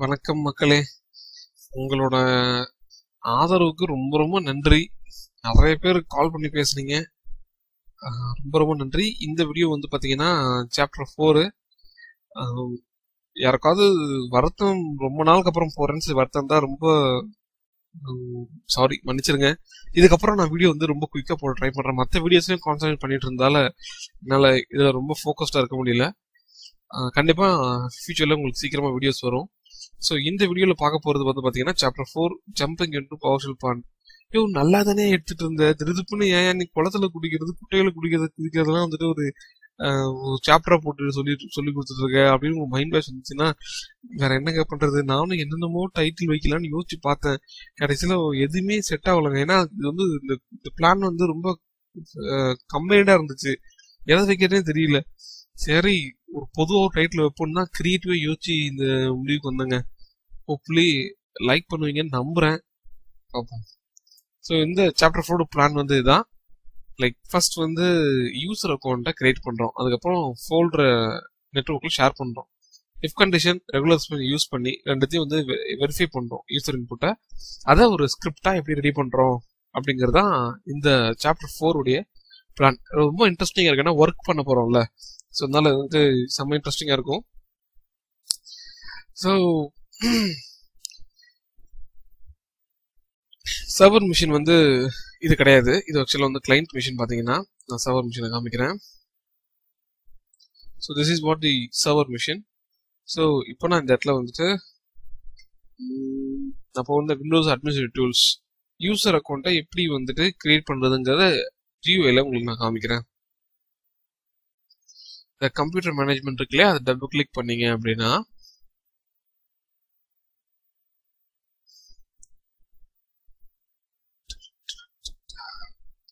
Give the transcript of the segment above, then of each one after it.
வணக்கம் மக்களே. உங்களோட ஆதரவுக்கு ரொம்ப ரொம்ப நன்றி. நிறைய பேர் கால் பண்ணி பேசுனீங்க. ரொம்ப ரொம்ப நன்றி. இந்த வீடியோ வந்து பார்த்தீங்கன்னா சாப்டர் ஃபோரு யாருக்காவது வருத்தம் ரொம்ப நாளுக்கு அப்புறம் போறேன்னு சொல்லி வருத்தம் தான் ரொம்ப சாரி மன்னிச்சிருங்க. இதுக்கப்புறம் நான் வீடியோ வந்து ரொம்ப குயிக்காக போட ட்ரை பண்ணுறேன் மற்ற வீடியோஸ்லயும் கான்சன்ட்ரேட் பண்ணிட்டு இருந்தால என்னால் இதில் ரொம்ப ஃபோக்கஸ்டாக இருக்க முடியல. கண்டிப்பாக ஃபியூச்சரில் உங்களுக்கு சீக்கிரமாக வீடியோஸ் வரும். ஸோ இந்த வீடியோவில் பார்க்க போகிறது வந்து பார்த்தீங்கன்னா chapter four jumping into PowerShell bond ஐயோ நல்லா தானே எடுத்துட்டு இருந்த. திருதுப்புன்னு ஏன் நீ குளத்துல குடிக்கிறது குட்டையில குடிக்கிறது குடிக்கிறதுலாம் வந்துட்டு ஒரு சாப்டரா போட்டு சொல்லி சொல்லி கொடுத்துருக்க அப்படின்னு உங்க மைண்ட் வாஷ் வந்துச்சுன்னா வேற என்னங்க பண்றது? நானும் என்னென்னமோ டைட்டில் வைக்கலாம்னு யோசிச்சு பார்த்தேன். கடைசியில எதுவுமே செட் ஆகலைங்க. ஏன்னா இது வந்து இந்த இந்த பிளான் வந்து ரொம்ப கம்பைண்டா இருந்துச்சு. எதை வைக்கிறதே தெரியல. சரி ஒரு பொதுவாக ஒரு டைட்டில் வைப்போம்னா கிரியேட்டிவாக யோசிச்சு இந்த முடிவுக்கு வந்தேங்க. ஹோப்ஃபுல்லி லைக் பண்ணுவீங்கன்னு நம்புகிறேன் பார்ப்போம் ஸோ இந்த சாப்டர் ஃபோர்டு பிளான் வந்து இதுதான் லைக் ஃபர்ஸ்ட் வந்து யூசர் அக்கௌண்ட்டை கிரியேட் பண்ணுறோம் அதுக்கப்புறம் ஃபோல்டரை நெட்ஒர்க்கில் ஷேர் பண்ணுறோம் இஃப் கண்டிஷன் ரெகுலர்ஸ் யூஸ் பண்ணி ரெண்டுத்தையும் வந்து வெரிஃபை பண்ணுறோம் யூசர் இன்புட்டை அதை ஒரு ஸ்கிரிப்டாக எப்படி ரெடி பண்ணுறோம் அப்படிங்கிறது தான் இந்த சாப்டர் ஃபோருடைய பிளான் ரொம்ப இன்ட்ரெஸ்டிங்காக இருக்கு. ஏன்னா ஒர்க் பண்ண போகிறோம்ல ஸோ அதனால வந்து செம்ம இன்ட்ரெஸ்டிங்காக இருக்கும். ஸோ சர்வர் மிஷின் வந்து இது கிடையாது. இது ஆக்சுவலாக வந்து கிளைண்ட் மிஷின் பார்த்தீங்கன்னா நான் சர்வர் மிஷினை காமிக்கிறேன். So this is what the server machine so இப்போ நான் இந்த இடத்துல வந்துட்டு அப்போ வந்து விண்டோஸ் அட்மினிஸ்ட்ரேட்டிவ் டூல்ஸ் யூசர் அக்கௌண்ட்டை எப்படி வந்துட்டு கிரியேட் பண்ணுறதுங்கிறத ஜியோவில் உங்களுக்கு நான் காமிக்கிறேன். இந்த கம்ப்யூட்டர் மேனேஜ்மெண்ட் இருக்குல்லையா அதை டபுள் கிளிக் பண்ணீங்க அப்படின்னா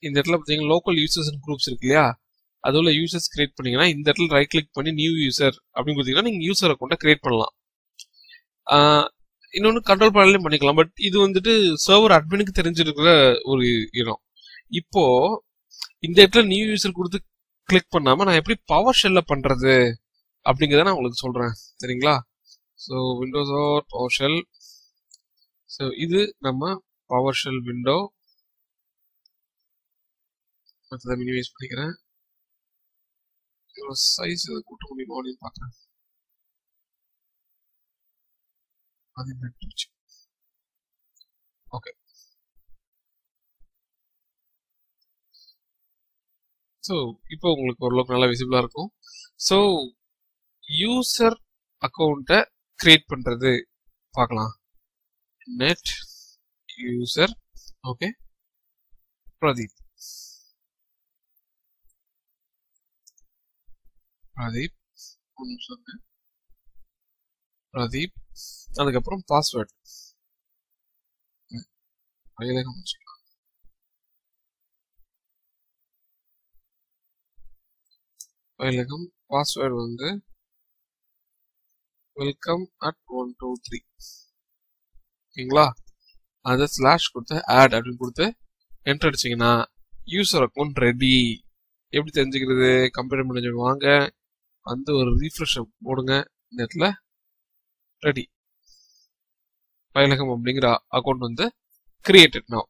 இந்த இடத்துல பார்த்தீங்கன்னா லோக்கல் யூசர்ஸ் அண்ட் குரூப்ஸ் இருக்கு இல்லையா? அதுல யூசர்ஸ் கிரியேட் பண்ணீங்கன்னா இந்த இடத்துல ரைட் கிளிக் பண்ணி நியூ யூசர் அப்படின்னு கொடுத்தீங்கன்னா நீங்கள் யூசர் அக்கௌண்ட்டை கிரியேட் பண்ணலாம். ஆஹ் இன்னொன்னு கண்ட்ரோல் பேனலையும் பண்ணிக்கலாம். பட் இது வந்துட்டு சர்வர் அட்மினுக்கு தெரிஞ்சிருக்கிற ஒரு இடம். இப்போ இந்த இடத்துல நியூ யூசர் கொடுத்து கிளிக் பண்ணாமல் நான் எப்படி பவர் ஷெல்ல பண்ணுறது அப்படிங்கிறத நான் உங்களுக்கு சொல்கிறேன் சரிங்களா? So Windows or PowerShell so இது நம்ம பவர் ஷெல் விண்டோ மற்றதை மினிமைஸ் பண்ணிக்கிறேன். சைஸ் இதை கூட்ட முடியுமா அப்படின்னு பார்க்குறேன் அது ஓகே ஸோ இப்போ உங்களுக்கு ஓரளவுக்கு நல்லா விசிபிளாக இருக்கும். ஸோ யூசர் அக்கௌண்ட்டை கிரியேட் பண்றது. பார்க்கலாம். Net user okay Pradeep Pradeep Pradeep அதுக்கப்புறம் பாஸ்வேர்ட் அயலகம் பாஸ்வேர்டு வந்து welcome at one two three ஓகேங்களா? அதை ஸ்லாஷ் கொடுத்து ஆட் அப்படின்னு கொடுத்து என்டர் அடிச்சீங்கன்னா யூசர் அக்கௌண்ட் ரெடி எப்படி தெரிஞ்சுக்கிறது? கம்ப்யூட்டர் மேனேஜர் வாங்க. வந்து ஒரு ரீஃப்ரெஷ் போடுங்க. இந்த இடத்துல ரெடி பயிலகம் அப்படிங்கிற அக்கௌண்ட் வந்து கிரியேட்டட் now.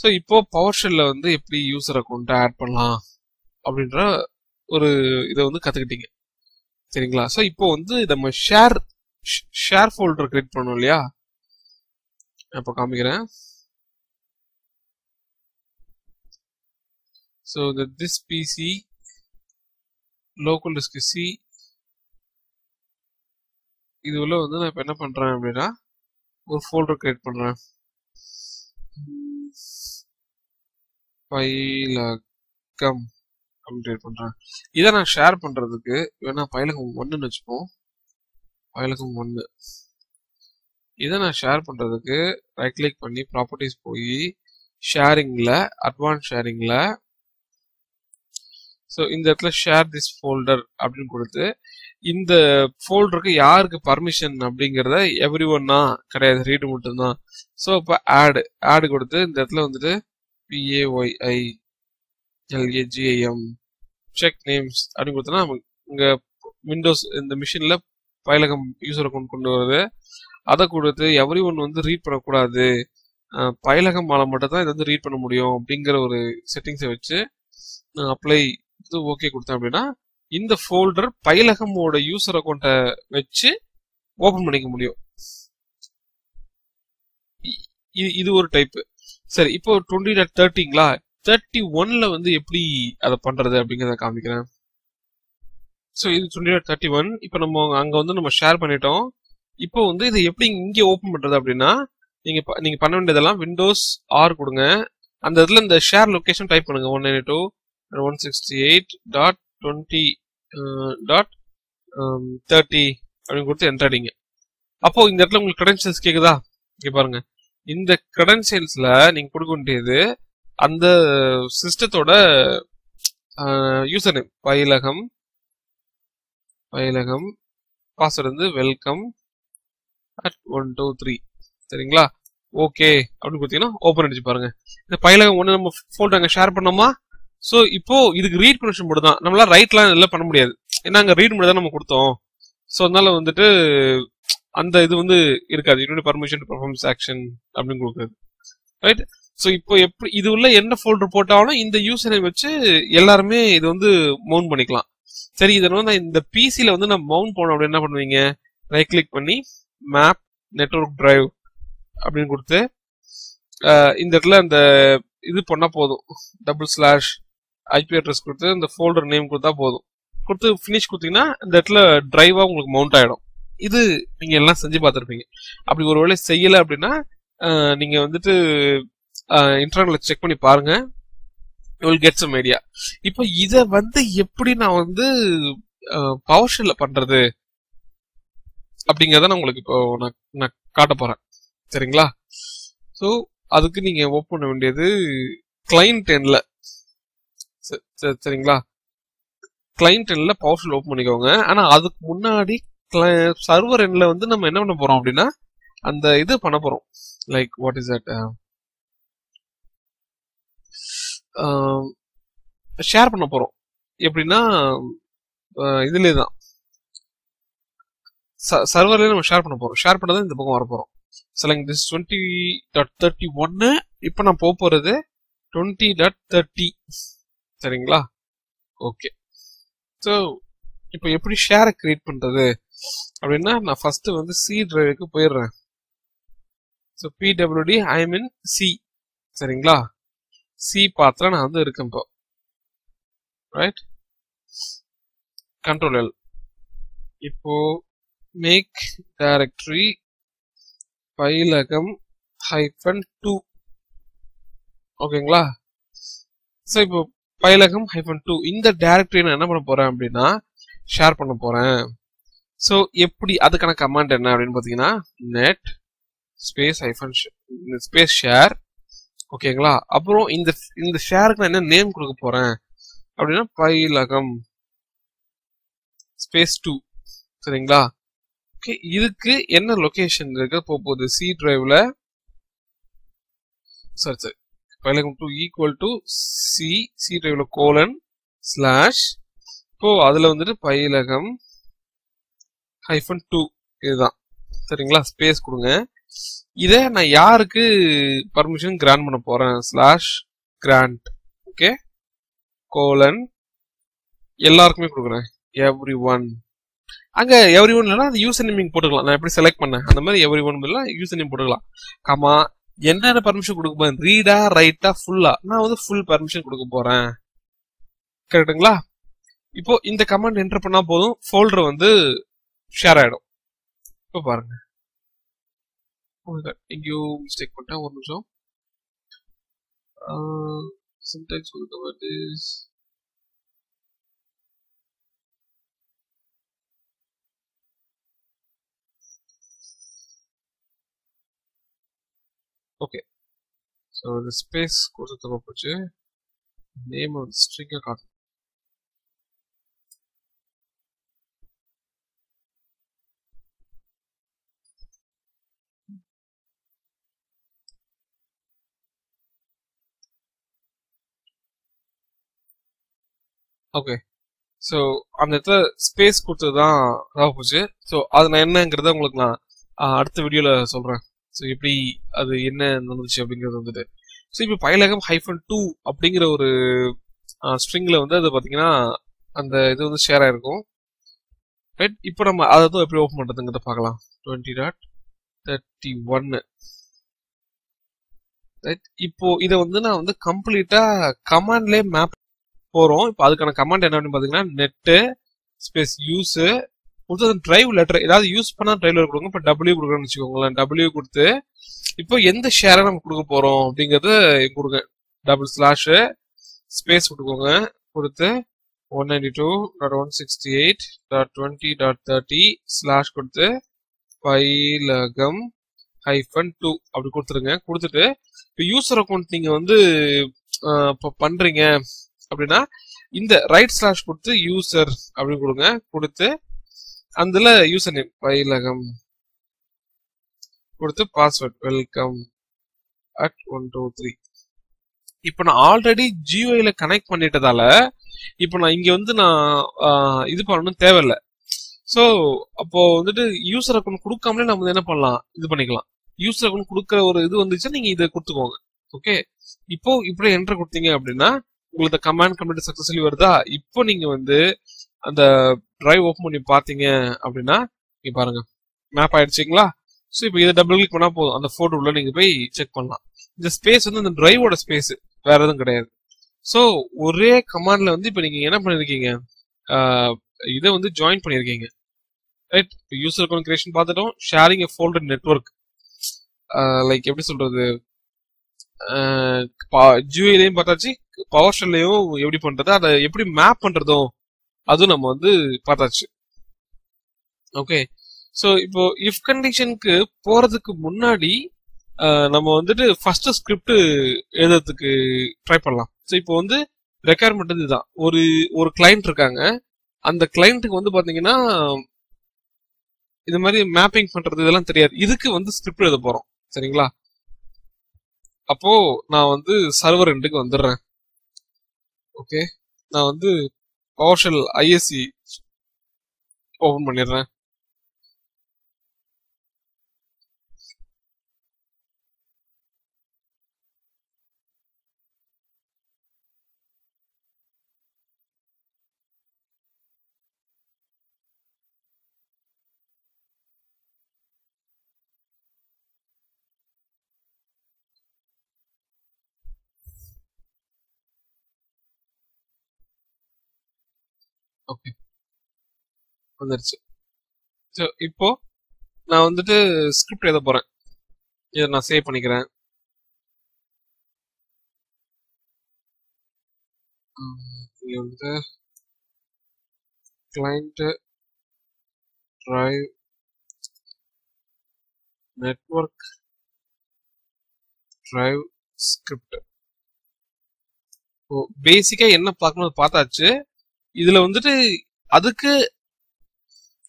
ஸோ இப்போ பவர் ஷெல்லில் வந்து எப்படி யூசர் அக்கௌண்ட்டை ஆட் பண்ணலாம்? அப்படின்ற ஒரு இதை வந்து கத்துக்கிட்டீங்க. சரிங்களா? ஸோ இப்போ வந்து நம்ம ஷேர் ஷேர் ஃபோல்டர் கிரியேட் பண்ணோம் இல்லையா? இப்போ காமிக்கிறேன். So this PC local disk C இது உள்ள வந்து நான் இப்போ என்ன பண்றேன் அப்படின்னா ஒரு ஃபோல்டர் கிரியேட் பண்றேன். பைலகம் அப்படின்னு பண்ணுறேன் இதை நான் ஷேர் பண்றதுக்கு வேணா பைலகம் ஒன்றுன்னு வச்சுப்போம். பைலகம் ஒன்று இதை நான் ஷேர் பண்றதுக்கு ரைட் கிளிக் பண்ணி ப்ராப்பர்ட்டிஸ் போய் ஷேரிங்ல அட்வான்ஸ் ஷேரிங்ல ஸோ இந்த இடத்துல ஷேர் திஸ் ஃபோல்டர் அப்படின்னு கொடுத்து இந்த ஃபோல்டருக்கு யாருக்கு பர்மிஷன் அப்படிங்கிறத எவ்ரி ஒன்னா கிடையாது. ரீடு மட்டும்தான். ஸோ இப்போ ஆடு ஆடு கொடுத்து இந்த இடத்துல வந்துட்டு பிஏஒய்ஐ எல்ஏஜிஐஎம் செக் நேம்ஸ் அப்படின்னு கொடுத்தோன்னா இங்க விண்டோஸ் இந்த மிஷின்ல பயிலகம் யூசர் அக்கௌண்ட் கொண்டு வருது. அதை கொடுத்து எவ்ரி ஒன் வந்து ரீட் பண்ணக்கூடாது. பயிலகம் மாலை மட்டும் தான் இதை வந்து ரீட் பண்ண முடியும் அப்படிங்கிற ஒரு செட்டிங்ஸை வச்சு அப்ளை இது ஓகே கொடுத்தேன் அப்படின்னா இந்த ஃபோல்டர் பயிலகமோட யூசர் அக்கௌண்ட்டை வச்சு ஓபன் பண்ணிக்க முடியும். இ- இது இது ஒரு டைப்பு சரி இப்போ டுவெண்ட்டி டாட் தேர்ட்டிங்களா தேர்ட்டி ஒன்ல வந்து எப்படி அதை பண்றது அப்படிங்கறத காமிக்கிறேன். ஸோ இது டுவெண்ட்டி தேர்ட்டி ஒன் இப்போ நம்ம அங்க வந்து நம்ம ஷேர் பண்ணிட்டோம். இப்போ வந்து இதை எப்படி இங்கே ஓப்பன் பண்றது அப்படின்னா நீங்க ப- நீங்க பண்ண வேண்டியதெல்லாம் விண்டோஸ் ஆர் கொடுங்க. அந்த இதுல இந்த ஷேர் லொகேஷன் டைப் பண்ணுங்க. One nine two one sixty eight dot twenty dot thirty அப்படின்னு கொடுத்து என்டர் அடிங்க. அப்போ இந்த இடத்துல உங்களுக்கு கிரெடென்ஷியல்ஸ் கேக்குதா? இங்க பாருங்க. இந்த கிரெடென்ஷியல்ஸ்ல நீங்க கொடுக்க வேண்டியது அந்த சிஸ்டத்தோட user name Payilagam Payilagam password வந்து welcome at one two three சரிங்களா? ஓகே அப்படின்னு கொடுத்தீங்கன்னா ஓப்பன் அடிச்சு பாருங்க. இந்த பயிலகம் ஒன்று நம்ம ஃபோன் அங்கே ஷேர் பண்ணோமா? ஸோ இப்போ இதுக்கு ரீட் பர்மிஷன் மட்டும் தான். நம்மளால ரைட்லாம் இல்லை பண்ண முடியாது. ஏன்னா அங்கே ரீட் மட்டும் தான் நம்ம கொடுத்தோம். ஸோ அதனால வந்துட்டு அந்த இது வந்து இருக்காது. யூனிட் பர்மிஷன் பர்ஃபார்மன்ஸ் ஆக்ஷன் அப்படின்னு கொடுக்குறது. ரைட் ஸோ இப்போ எப்படி இது உள்ள என்ன ஃபோல்டர் போட்டாலும் இந்த யூசரை வச்சு எல்லாருமே இது வந்து மவுண்ட் பண்ணிக்கலாம். சரி இதை வந்து இந்த பிசியில் வந்து நான் மவுண்ட் போனோம் அப்படின்னு என்ன பண்ணுவீங்க? ரைட் கிளிக் பண்ணி மேப் நெட்வொர்க் டிரைவ் அப்படின்னு கொடுத்து இந்த இடத்துல அந்த இது பண்ணால் போதும். டபுள் ஸ்லாஷ் ஐபி அட்ரஸ் கொடுத்து இந்த ஃபோல்டர் நேம் கொடுத்தா போதும். கொடுத்து ஃபினிஷ் கொடுத்தீங்கன்னா இந்த இடத்துல டிரைவாக உங்களுக்கு மவுண்ட் ஆகிடும் இது நீங்கள் எல்லாம் செஞ்சு பார்த்துருப்பீங்க. அப்படி ஒருவேளை செய்யலை அப்படின்னா நீங்கள் வந்துட்டு இன்டர்நெட்ல செக் பண்ணி பாருங்க. You'll will get some idea இப்போ இதை வந்து எப்படி நான் வந்து பவர் ஷெல்ல பண்றது? அப்படிங்கறத நான் உங்களுக்கு இப்போ நான் நான் காட்ட போறேன். சரிங்களா? ஸோ அதுக்கு நீங்க ஓப்பன் பண்ண வேண்டியது கிளைண்ட் டென்ல சரிங்களா? கிளைண்ட் எண்ட்ல பவர் ஷெல் ஓப்பன் பண்ணிக்கோங்க. ஆனா அதுக்கு முன்னாடி சர்வர் எண்ட்ல வந்து நம்ம என்ன பண்ண போறோம் அப்படின்னா அந்த இது பண்ண போறோம். Like what is that share பண்ண போறோம். எப்படின்னா இதுலேயே தான் சர்வர்லேயே நம்ம ஷேர் பண்ண போறோம். ஷேர் பண்ணதான் இந்த பக்கம் வர போறோம் சிலங்க திஸ் டுவெண்ட்டி டாட் தேர்ட்டி ஒன்னு இப்போ நான் போக போறது டுவெண்ட்டி டாட் தேர்ட்டி சரிங்களா? ஓகே ஸோ இப்போ எப்படி ஷேரை கிரியேட் பண்றது? அப்படின்னா நான் ஃபர்ஸ்ட் வந்து சி டிரைவுக்கு போயிடுறேன். So P W D I mean C சரிங்களா? சி பாத்தில் நான் வந்து இருக்கேன் இப்போ. ரைட் கண்ட்ரோல் எல் இப்போ make directory Payilagam hyphen two ஓகேங்களா ஸோ இப்போ பயிலகம் ஹைஃபன் டூ இந்த டைரக்டரி நான் என்ன பண்ண போகிறேன் அப்படின்னா ஷேர் பண்ண போகிறேன் ஸோ எப்படி அதுக்கான கமாண்ட் என்ன அப்படின்னு பார்த்தீங்கன்னா net space hyphen space share ஓகேங்களா? அப்புறம் இந்த இந்த ஷேருக்கு நான் என்ன நேம் கொடுக்க போறேன்? அப்படின்னா பயிலகம் ஸ்பேஸ் டூ சரிங்களா? ஓகே இதுக்கு என்ன லொகேஷன் இருக்கு? போக போகுது சி டிரைவ்ல சரி சரி. Payilagam two equal to C C டிரைவ்ல colon slash இப்போ அதுல வந்துட்டு பயிலகம் ஹைஃபன் டூ இதுதான். சரிங்களா? ஸ்பேஸ் கொடுங்க. இதை நான் யாருக்கு பர்மிஷன் கிராண்ட் பண்ண போறேன்? ஸ்லாஷ் கிராண்ட் ஓகே கோலன் எல்லாருக்குமே கொடுக்குறேன். எவ்ரி ஒன் அங்க எவ்ரி ஒன் இல்லைனா அந்த யூசர் நேமிங் போட்டுக்கலாம். நான் எப்படி செலக்ட் பண்ணேன்? அந்த மாதிரி எவ்ரி ஒன் இல்லை யூசர் நேம் போட்டுக்கலாம். கமா என்னென்ன பர்மிஷன் கொடுக்க போறேன்? ரீடா ரைட்டா ஃபுல்லா நான் வந்து ஃபுல் பர்மிஷன் கொடுக்க போறேன். கரெக்டுங்களா இப்போ இந்த கமெண்ட் என்டர் பண்ணா போதும். ஃபோல்டர் வந்து ஷேர் ஆயிடும். இப்போ பாருங்க. எங்கேயோ மிஸ்டேக் பண்ணிட்டேன் ஒரு நிமிஷம் சின்டாக்ஸ் கொடுக்க வேண்டிய ஓகே ஸோ இந்த ஸ்பேஸ் கொடுத்து போச்சு நேம் வந்து ஸ்ட்ரிங்காக காட்டும் ஓகே ஸோ அந்த இடத்துல ஸ்பேஸ் கொடுத்தது தான் இதாக போச்சு ஸோ அது நான் என்னங்கிறத உங்களுக்கு நான் அடுத்த வீடியோவில் சொல்கிறேன் ஸோ எப்படி அது என்ன நடந்துச்சு அப்படிங்கிறது வந்துட்டு. ஸோ இப்போ பயிலகம் ஹைஃபன் டூ அப்படிங்கிற ஒரு ஸ்ட்ரிங்கில் வந்து அது பார்த்தீங்கன்னா அந்த இது வந்து ஷேர் ஆகிருக்கும் ரைட் இப்போ நம்ம அதை தான் எப்படி ஓப்பன் பண்ணுறதுங்கிறத பார்க்கலாம். டுவெண்ட்டி டாட் தேர்ட்டி ஒன்னு ரைட் இப்போ இதை வந்து நான் வந்து கம்ப்ளீட்டாக கமாண்ட்லேயே மேப் போகிறோம் இப்போ அதுக்கான கமாண்ட் என்ன அப்படின்னு பார்த்தீங்கன்னா நெட்டு ஸ்பேஸ் யூஸு கொடுத்தது டிரைவ் லெட்டர் ஏதாவது யூஸ் பண்ணால் டிரைவ் லெட்டர் கொடுங்க. இப்போ டபிள்யூ கொடுக்குறோம்னு வச்சுக்கோங்களேன். டபிள்யூ கொடுத்து இப்போ எந்த ஷேரை நம்ம கொடுக்க போகிறோம் அப்படிங்கறத கொடுங்க. டபுள் ஸ்லாஷு ஸ்பேஸ் கொடுக்கோங்க. கொடுத்து one ninety two dot one sixty eight dot twenty dot thirty slash கொடுத்து பைலகம் ஹைஃபன் டூ அப்படி கொடுத்துருங்க. கொடுத்துட்டு இப்போ யூசர் அக்கௌண்ட் நீங்கள் வந்து இப்போ பண்ணுறீங்க அப்படின்னா இந்த ரைட் ஸ்லாஷ் கொடுத்து யூசர் அப்படின்னு கொடுங்க. கொடுத்து அதுல யூசர் நேம் பயிலகம் கொடுத்து password welcome at one two three இப்போ நான் ஆல்ரெடி ஜியோல கனெக்ட் பண்ணிட்டதால இப்போ நான் இங்க வந்து நான் இது பண்ணணும் தேவையில்லை. ஸோ அப்போ வந்துட்டு யூசர் அக்கௌண்ட் கொடுக்காமலே நம்ம என்ன பண்ணலாம்? இது பண்ணிக்கலாம். யூசர் அக்கௌண்ட் கொடுக்குற ஒரு இது வந்துச்சுன்னா நீங்க இதை கொடுத்துக்கோங்க. ஓகே இப்போ இப்படி என்டர் கொடுத்தீங்க அப்படின்னா உங்களுக்கு கமாண்ட் கம்ப்ளீட் சக்சஸ்ஃபுல்லி வருதா? இப்போ நீங்க வந்து அந்த டிரைவ் ஓப்பன் பண்ணி பார்த்தீங்க அப்படின்னா நீங்க பாருங்க. மேப் ஆயிடுச்சுங்களா? ஸோ இப்போ இதை டபுள் கிளிக் பண்ணா போதும். அந்த போட்டோ உள்ள நீங்க போய் செக் பண்ணலாம். இந்த ஸ்பேஸ் வந்து அந்த டிரைவோட ஸ்பேஸ் வேற எதுவும் கிடையாது. ஸோ ஒரே கமாண்ட்ல வந்து இப்போ நீங்க என்ன பண்ணிருக்கீங்க? இதை வந்து ஜாயின் பண்ணிருக்கீங்க. ரைட் யூசர் அக்கௌண்ட் கிரியேஷன் பார்த்துட்டோம். Sharing a folder network like எப்படி சொல்றது? ஜியோலையும் பார்த்தாச்சு பவர் ஷெல்லையும் எப்படி பண்றது அதை எப்படி மேப் பண்றதும் அதுவும் நம்ம வந்து பார்த்தாச்சு. ஓகே ஸோ இப்போ இஃப் கண்டிஷனுக்கு போறதுக்கு முன்னாடி நம்ம வந்துட்டு ஃபர்ஸ்ட் ஸ்கிரிப்ட் எழுதுறதுக்கு ட்ரை பண்ணலாம். ஸோ இப்போ வந்து ரெக்குயர்மெண்ட் இதுதான் ஒரு ஒரு கிளைண்ட் இருக்காங்க. அந்த கிளைண்ட்டுக்கு வந்து பாத்தீங்கன்னா இது மாதிரி மேப்பிங் பண்றது இதெல்லாம் தெரியாது. இதுக்கு வந்து ஸ்கிரிப்ட் எழுத போறோம். சரிங்களா? அப்போ நான் வந்து சர்வர் ரெண்டுக்கு வந்துடுறேன் ஓகே நான் வந்து பவர்ஷெல் ஐஎஸ்சி ஓபன் பண்ணிடுறேன் வந்துருச்சு. ஸோ இப்போ நான் வந்துட்டு ஸ்கிரிப்ட் எழுத போறேன். இதை நான் சேவ் பண்ணிக்கிறேன். இங்கே வந்துட்டு client drive network drive script ஓ பேசிக்காக என்ன பார்க்கணும் பார்த்தாச்சு. இதுல வந்துட்டு அதுக்கு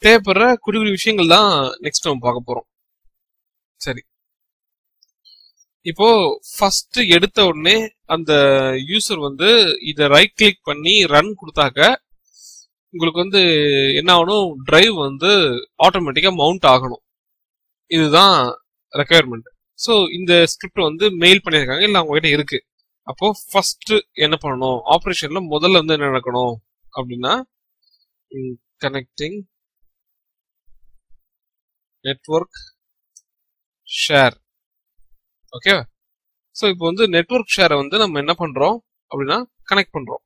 தேவைப்படுற குடி குடி விஷயங்கள் தான் நெக்ஸ்ட் நம்ம பார்க்க போறோம். சரி. இப்போ ஃபர்ஸ்ட் எடுத்த உடனே அந்த யூசர் வந்து இதை ரைட் கிளிக் பண்ணி ரன் கொடுத்தாக்க உங்களுக்கு வந்து என்ன ஆகணும்? டிரைவ் வந்து ஆட்டோமேட்டிக்காக மவுண்ட் ஆகணும். இதுதான் ரெக்குயர்மெண்ட் ஸோ இந்த ஸ்கிரிப்ட் வந்து மெயில் பண்ணியிருக்காங்க. இல்லை அவங்ககிட்ட இருக்கு. அப்போ ஃபர்ஸ்ட் என்ன பண்ணணும்? ஆப்ரேஷன்ல முதல்ல வந்து என்ன நடக்கணும்? அப்படின்னா connecting network share okay so இப்போ வந்து நெட்வொர்க் ஷேரை வந்து நம்ம என்ன பண்ணுறோம் அப்படின்னா கனெக்ட் பண்ணுறோம்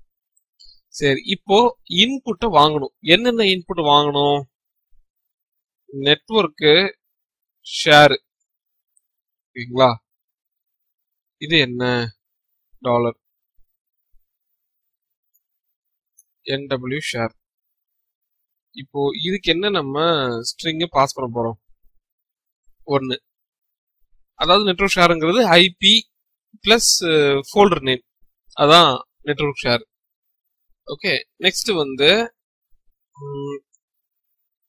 சரி இப்போ இன்புட்டை வாங்கணும். என்னென்ன இன்புட் வாங்கணும்? நெட்ஒர்க்கு ஷேரு ஓகேங்களா இது என்ன? டாலர் என்டபிள்யூ ஷேர் இப்போ இதுக்கு என்ன நம்ம ஸ்ட்ரிங்கை பாஸ் பண்ண போகிறோம் ஒன்னு அதாவது நெட்வொர்க் ஷேருங்கிறது ஐபி பிளஸ் ஃபோல்டர் நேம் அதான் நெட்வொர்க் ஷேர் ஓகே நெக்ஸ்ட் வந்து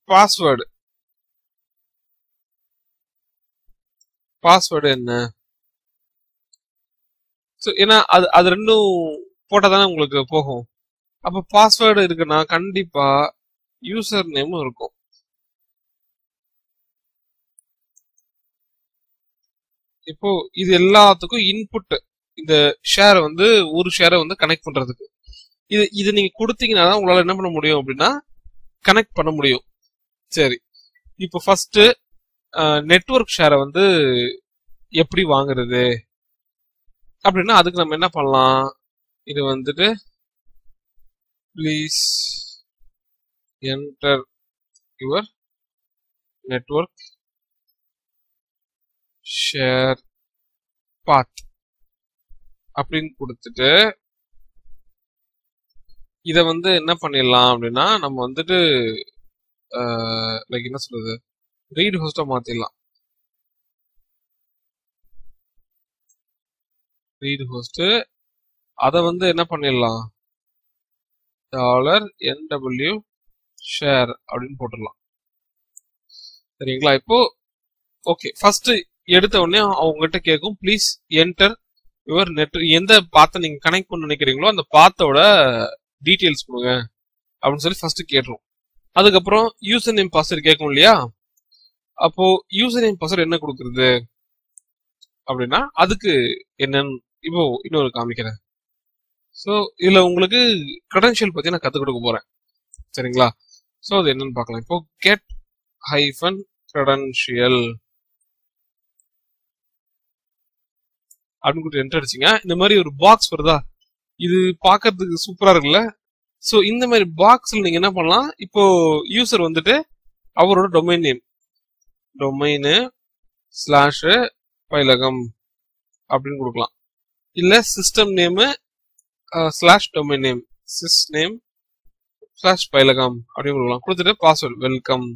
பாஸ்வேர்டு பாஸ்வேர்டு என்ன? ஸோ ஏன்னா அது அது ரெண்டும் போட்டால் தானே உங்களுக்கு போகும். அப்போ பாஸ்வேர்டு இருக்குன்னா கண்டிப்பாக யூசர் நேமும் இருக்கும். இப்போ இது எல்லாத்துக்கும் இன்புட் இந்த ஷேரை வந்து ஒரு ஷேரை வந்து கனெக்ட் பண்றதுக்கு. இது இது நீங்க கொடுத்தீங்கன்னா தான் உங்களால என்ன பண்ண முடியும் அப்படின்னா கனெக்ட் பண்ண முடியும். சரி. இப்போ ஃபர்ஸ்ட் நெட்வொர்க் ஷேரை வந்து எப்படி வாங்குறது? அப்படின்னா அதுக்கு நம்ம என்ன பண்ணலாம்? இது வந்துட்டு please enter your network share path அப்படின்னு கொடுத்துட்டு இத வந்து என்ன பண்ணிடலாம் அப்படின்னா நம்ம வந்துட்டு லைக் என்ன சொல்றது ரீட் ஹோஸ்டா மாத்திடலாம். ரீட் ஹோஸ்ட் அதை வந்து என்ன பண்ணிடலாம்? டாலர் என்டபிள்யூ ஷேர் அப்படின்னு போட்டுடலாம். சரிங்களா? இப்போ ஓகே ஃபர்ஸ்ட் எடுத்த உடனே அவங்ககிட்ட கேட்கும் ப்ளீஸ் என்டர் யுவர் நெட் எந்த பாத்தை நீங்க கனெக்ட் பண்ண நினைக்கிறீங்களோ அந்த பாத்தோட டீட்டெயில்ஸ் கொடுங்க அப்படின்னு சொல்லி ஃபர்ஸ்ட் கேட்டுரும். அதுக்கப்புறம் யூசர் நேம் பாஸ்வேர்டு கேட்கும் இல்லையா? அப்போ யூசர் நேம் பாஸ்வேர்டு என்ன கொடுக்குறது? அப்படின்னா அதுக்கு என்னன்னு இப்போ இன்னொரு காமிக்கிறேன். ஸோ இதில் உங்களுக்கு கிரெடென்ஷியல் பற்றி நான் கற்றுக் கொடுக்க போகிறேன் சரிங்களா? ஸோ அது என்னன்னு பார்க்கலாம். இப்போ கெட் ஹைஃபன் கிரெடென்ஷியல் அப்படின்னு கொடுத்து என்டர் அடிச்சிங்க. இந்த மாதிரி ஒரு பாக்ஸ் வருதா? இது பார்க்கறதுக்கு சூப்பரா இருக்குல்ல? ஸோ இந்த மாதிரி பாக்ஸ்ல நீங்க என்ன பண்ணலாம்? இப்போ யூசர் வந்துட்டு அவரோட domain name domain slash Payilagam அப்படின்னு கொடுக்கலாம். இல்ல system name slash domain name sys name slash Payilagam அப்படின்னு கொடுக்கலாம். கொடுத்துட்டு password welcome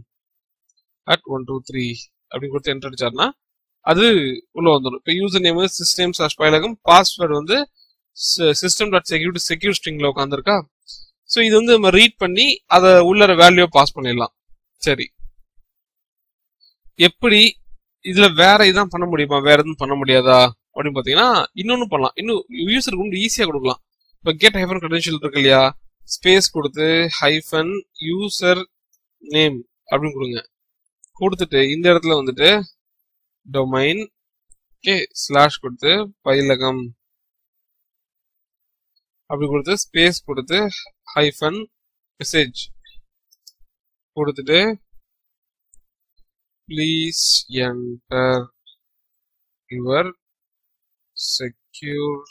at one two three அப்படின்னு கொடுத்து என்டர் அடிச்சாருன்னா அது உள்ள வந்துடும் இப்போ user name system slash Payilagam password வந்து சிஸ்டம் டாட் செக்யூரிட்டி செக்யூர் ஸ்ட்ரிங்ல உட்காந்துருக்கா ஸோ இது வந்து நம்ம ரீட் பண்ணி அதை உள்ளற வேல்யூ பாஸ் பண்ணிடலாம். சரி. எப்படி இதுல வேற இதான் பண்ண முடியுமா? வேற எதுவும் பண்ண முடியாதா? அப்படின்னு பாத்தீங்கன்னா இன்னொன்னு பண்ணலாம். இன்னும் யூசருக்கு வந்து ஈஸியா கொடுக்கலாம். இப்போ கெட் ஹைஃபன் கிரெடென்ஷியல் இருக்கு இல்லையா? ஸ்பேஸ் கொடுத்து ஹைஃபன் யூசர் நேம் அப்படின்னு கொடுங்க. கொடுத்துட்டு இந்த இடத்துல வந்துட்டு டொமைன் ஓகே ஸ்லாஷ் கொடுத்து பயிலகம் அப்படி கொடுத்து ஸ்பேஸ் கொடுத்து ஹைஃபன் மெசேஜ் கொடுத்துட்டு please enter your secure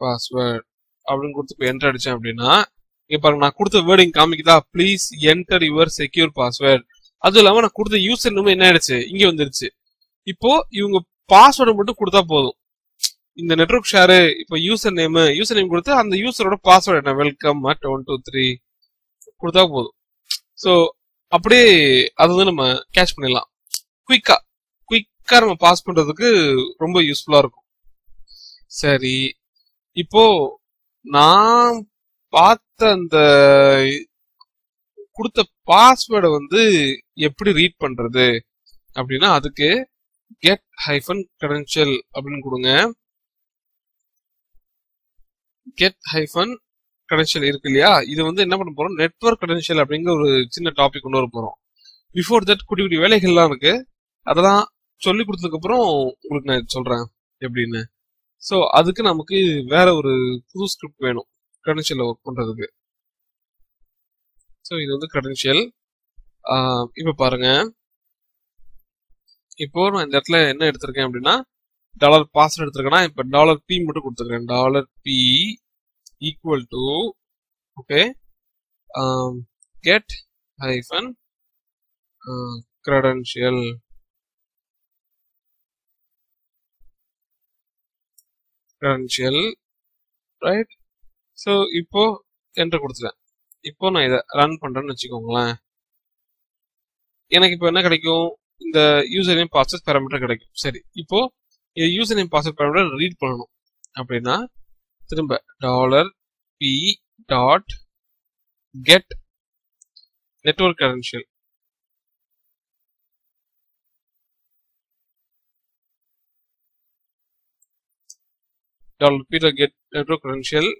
password அப்படின்னு கொடுத்து இப்போ என்டர் அடிச்சேன் அப்படின்னா இங்க பாருங்க நான் கொடுத்த wording காமிக்குதா? Please enter your secure password அதுவும் இல்லாம நான் கொடுத்த யூசர் நேம் என்ன ஆயிடுச்சு? இங்க வந்துருச்சு. இப்போ இவங்க பாஸ்வேர்டு மட்டும் கொடுத்தா போதும். இந்த நெட்ஒர்க் ஷேரு இப்போ யூசர் நேம் யூசர் நேம் கொடுத்து அந்த யூசரோட பாஸ்வேர்டு என்ன? Welcome at one two three கொடுத்தா போதும். ஸோ அப்படியே அது வந்து நம்ம கேட்ச் பண்ணிடலாம். குயிக்கா குயிக்கா நம்ம பாஸ் பண்றதுக்கு ரொம்ப யூஸ்ஃபுல்லா இருக்கும். சரி இப்போ நான் பார்த்த அந்த கொடுத்த பாஸ்வேர்டை வந்து எப்படி ரீட் பண்றது? அப்படின்னா அதுக்கு கெட் ஹைஃபன் கிரெடென்ஷியல் அப்படின்னு கொடுங்க. கெட் ஹைஃபன் கிரெடென்ஷியல் இருக்கு இல்லையா? இது வந்து என்ன பண்ண போறோம்? நெட்ஒர்க் கிரெடென்ஷியல் அப்படிங்கிற ஒரு சின்ன டாபிக் கொண்டு வர போறோம். பிஃபோர் தட் குட்டி குட்டி வேலைகள்லாம் இருக்கு. அதெல்லாம் சொல்லி கொடுத்ததுக்கு அப்புறம் உங்களுக்கு நான் சொல்றேன் எப்படின்னு. ஸோ அதுக்கு நமக்கு வேற ஒரு புது ஸ்கிரிப்ட் வேணும். கிரெடென்ஷியல் ஒர்க் பண்றதுக்கு. ஸோ இது வந்து கிரெடென்ஷியல் இப்போ பாருங்க. இப்போ நான் இந்த இடத்துல என்ன எடுத்திருக்கேன் அப்படின்னா டாலர் பாஸ்வேர்ட் எடுத்திருக்கேன்னா இப்போ டாலர் பி மட்டும் கொடுத்துருக்கேன் dollar P equal to okay get hyphen credential. Credential right? So இப்போ என்டர் கொடுத்துட்டேன். இப்போ நான் இதை ரன் பண்றேன்னு வச்சுக்கோங்களேன். எனக்கு இப்போ என்ன கிடைக்கும்? இந்த யூசர் நேம் பாஸ்வேர்ட் பேராமீட்டர் கிடைக்கும். சரி இப்போ இது user name password parameter read பண்ணணும். அப்படின்னா திரும்ப dollar P dot get network credential dollar P dot get network credential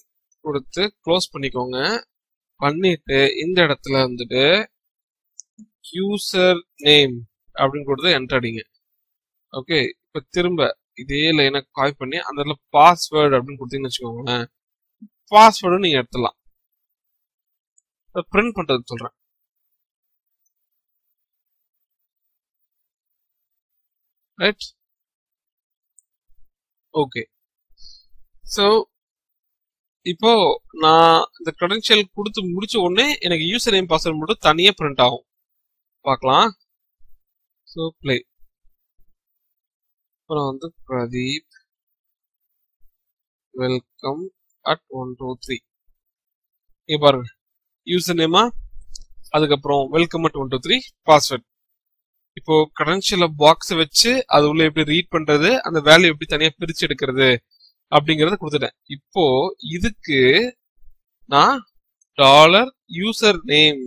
கொடுத்து க்ளோஸ் பண்ணிக்கோங்க. பண்ணிட்டு இந்த இடத்துல வந்துட்டு யூசர் நேம் அப்படின்னு கொடுத்து என்டர் அடிங்க. ஓகே இப்போ திரும்ப இதே லைனை காய் பண்ணி அந்த இடத்துல பாஸ்வேர்டு அப்படின்னு கொடுத்தீங்கன்னு வச்சுக்கோங்களேன். பாஸ்வேர்டு நீங்க எடுத்துடலாம். பிரிண்ட் பண்றது சொல்றேன். ரைட் ஓகே ஸோ இப்போ நான் இந்த க்ரெடென்ஷியல் கொடுத்து முடிச்ச உடனே எனக்கு யூசர் நேம் பாஸ்வேர்டு மட்டும் தனியாக பிரிண்ட் ஆகும். பார்க்கலாம் ஸோ ப்ளே அப்புறம் வந்து Pradeep. Welcome. At one two three. இங்கே பாருங்க. யூசர் நேமா அதுக்கப்புறம் welcome at one two three. Password. இப்போ கடன்ஷியல பாக்ஸ் வச்சு அது உள்ள எப்படி ரீட் பண்றது அந்த வேல்யூ எப்படி தனியா பிரிச்சு எடுக்கிறது அப்படிங்கறத கொடுத்துட்டேன். இப்போ இதுக்கு நான் டாலர் யூசர் நேம்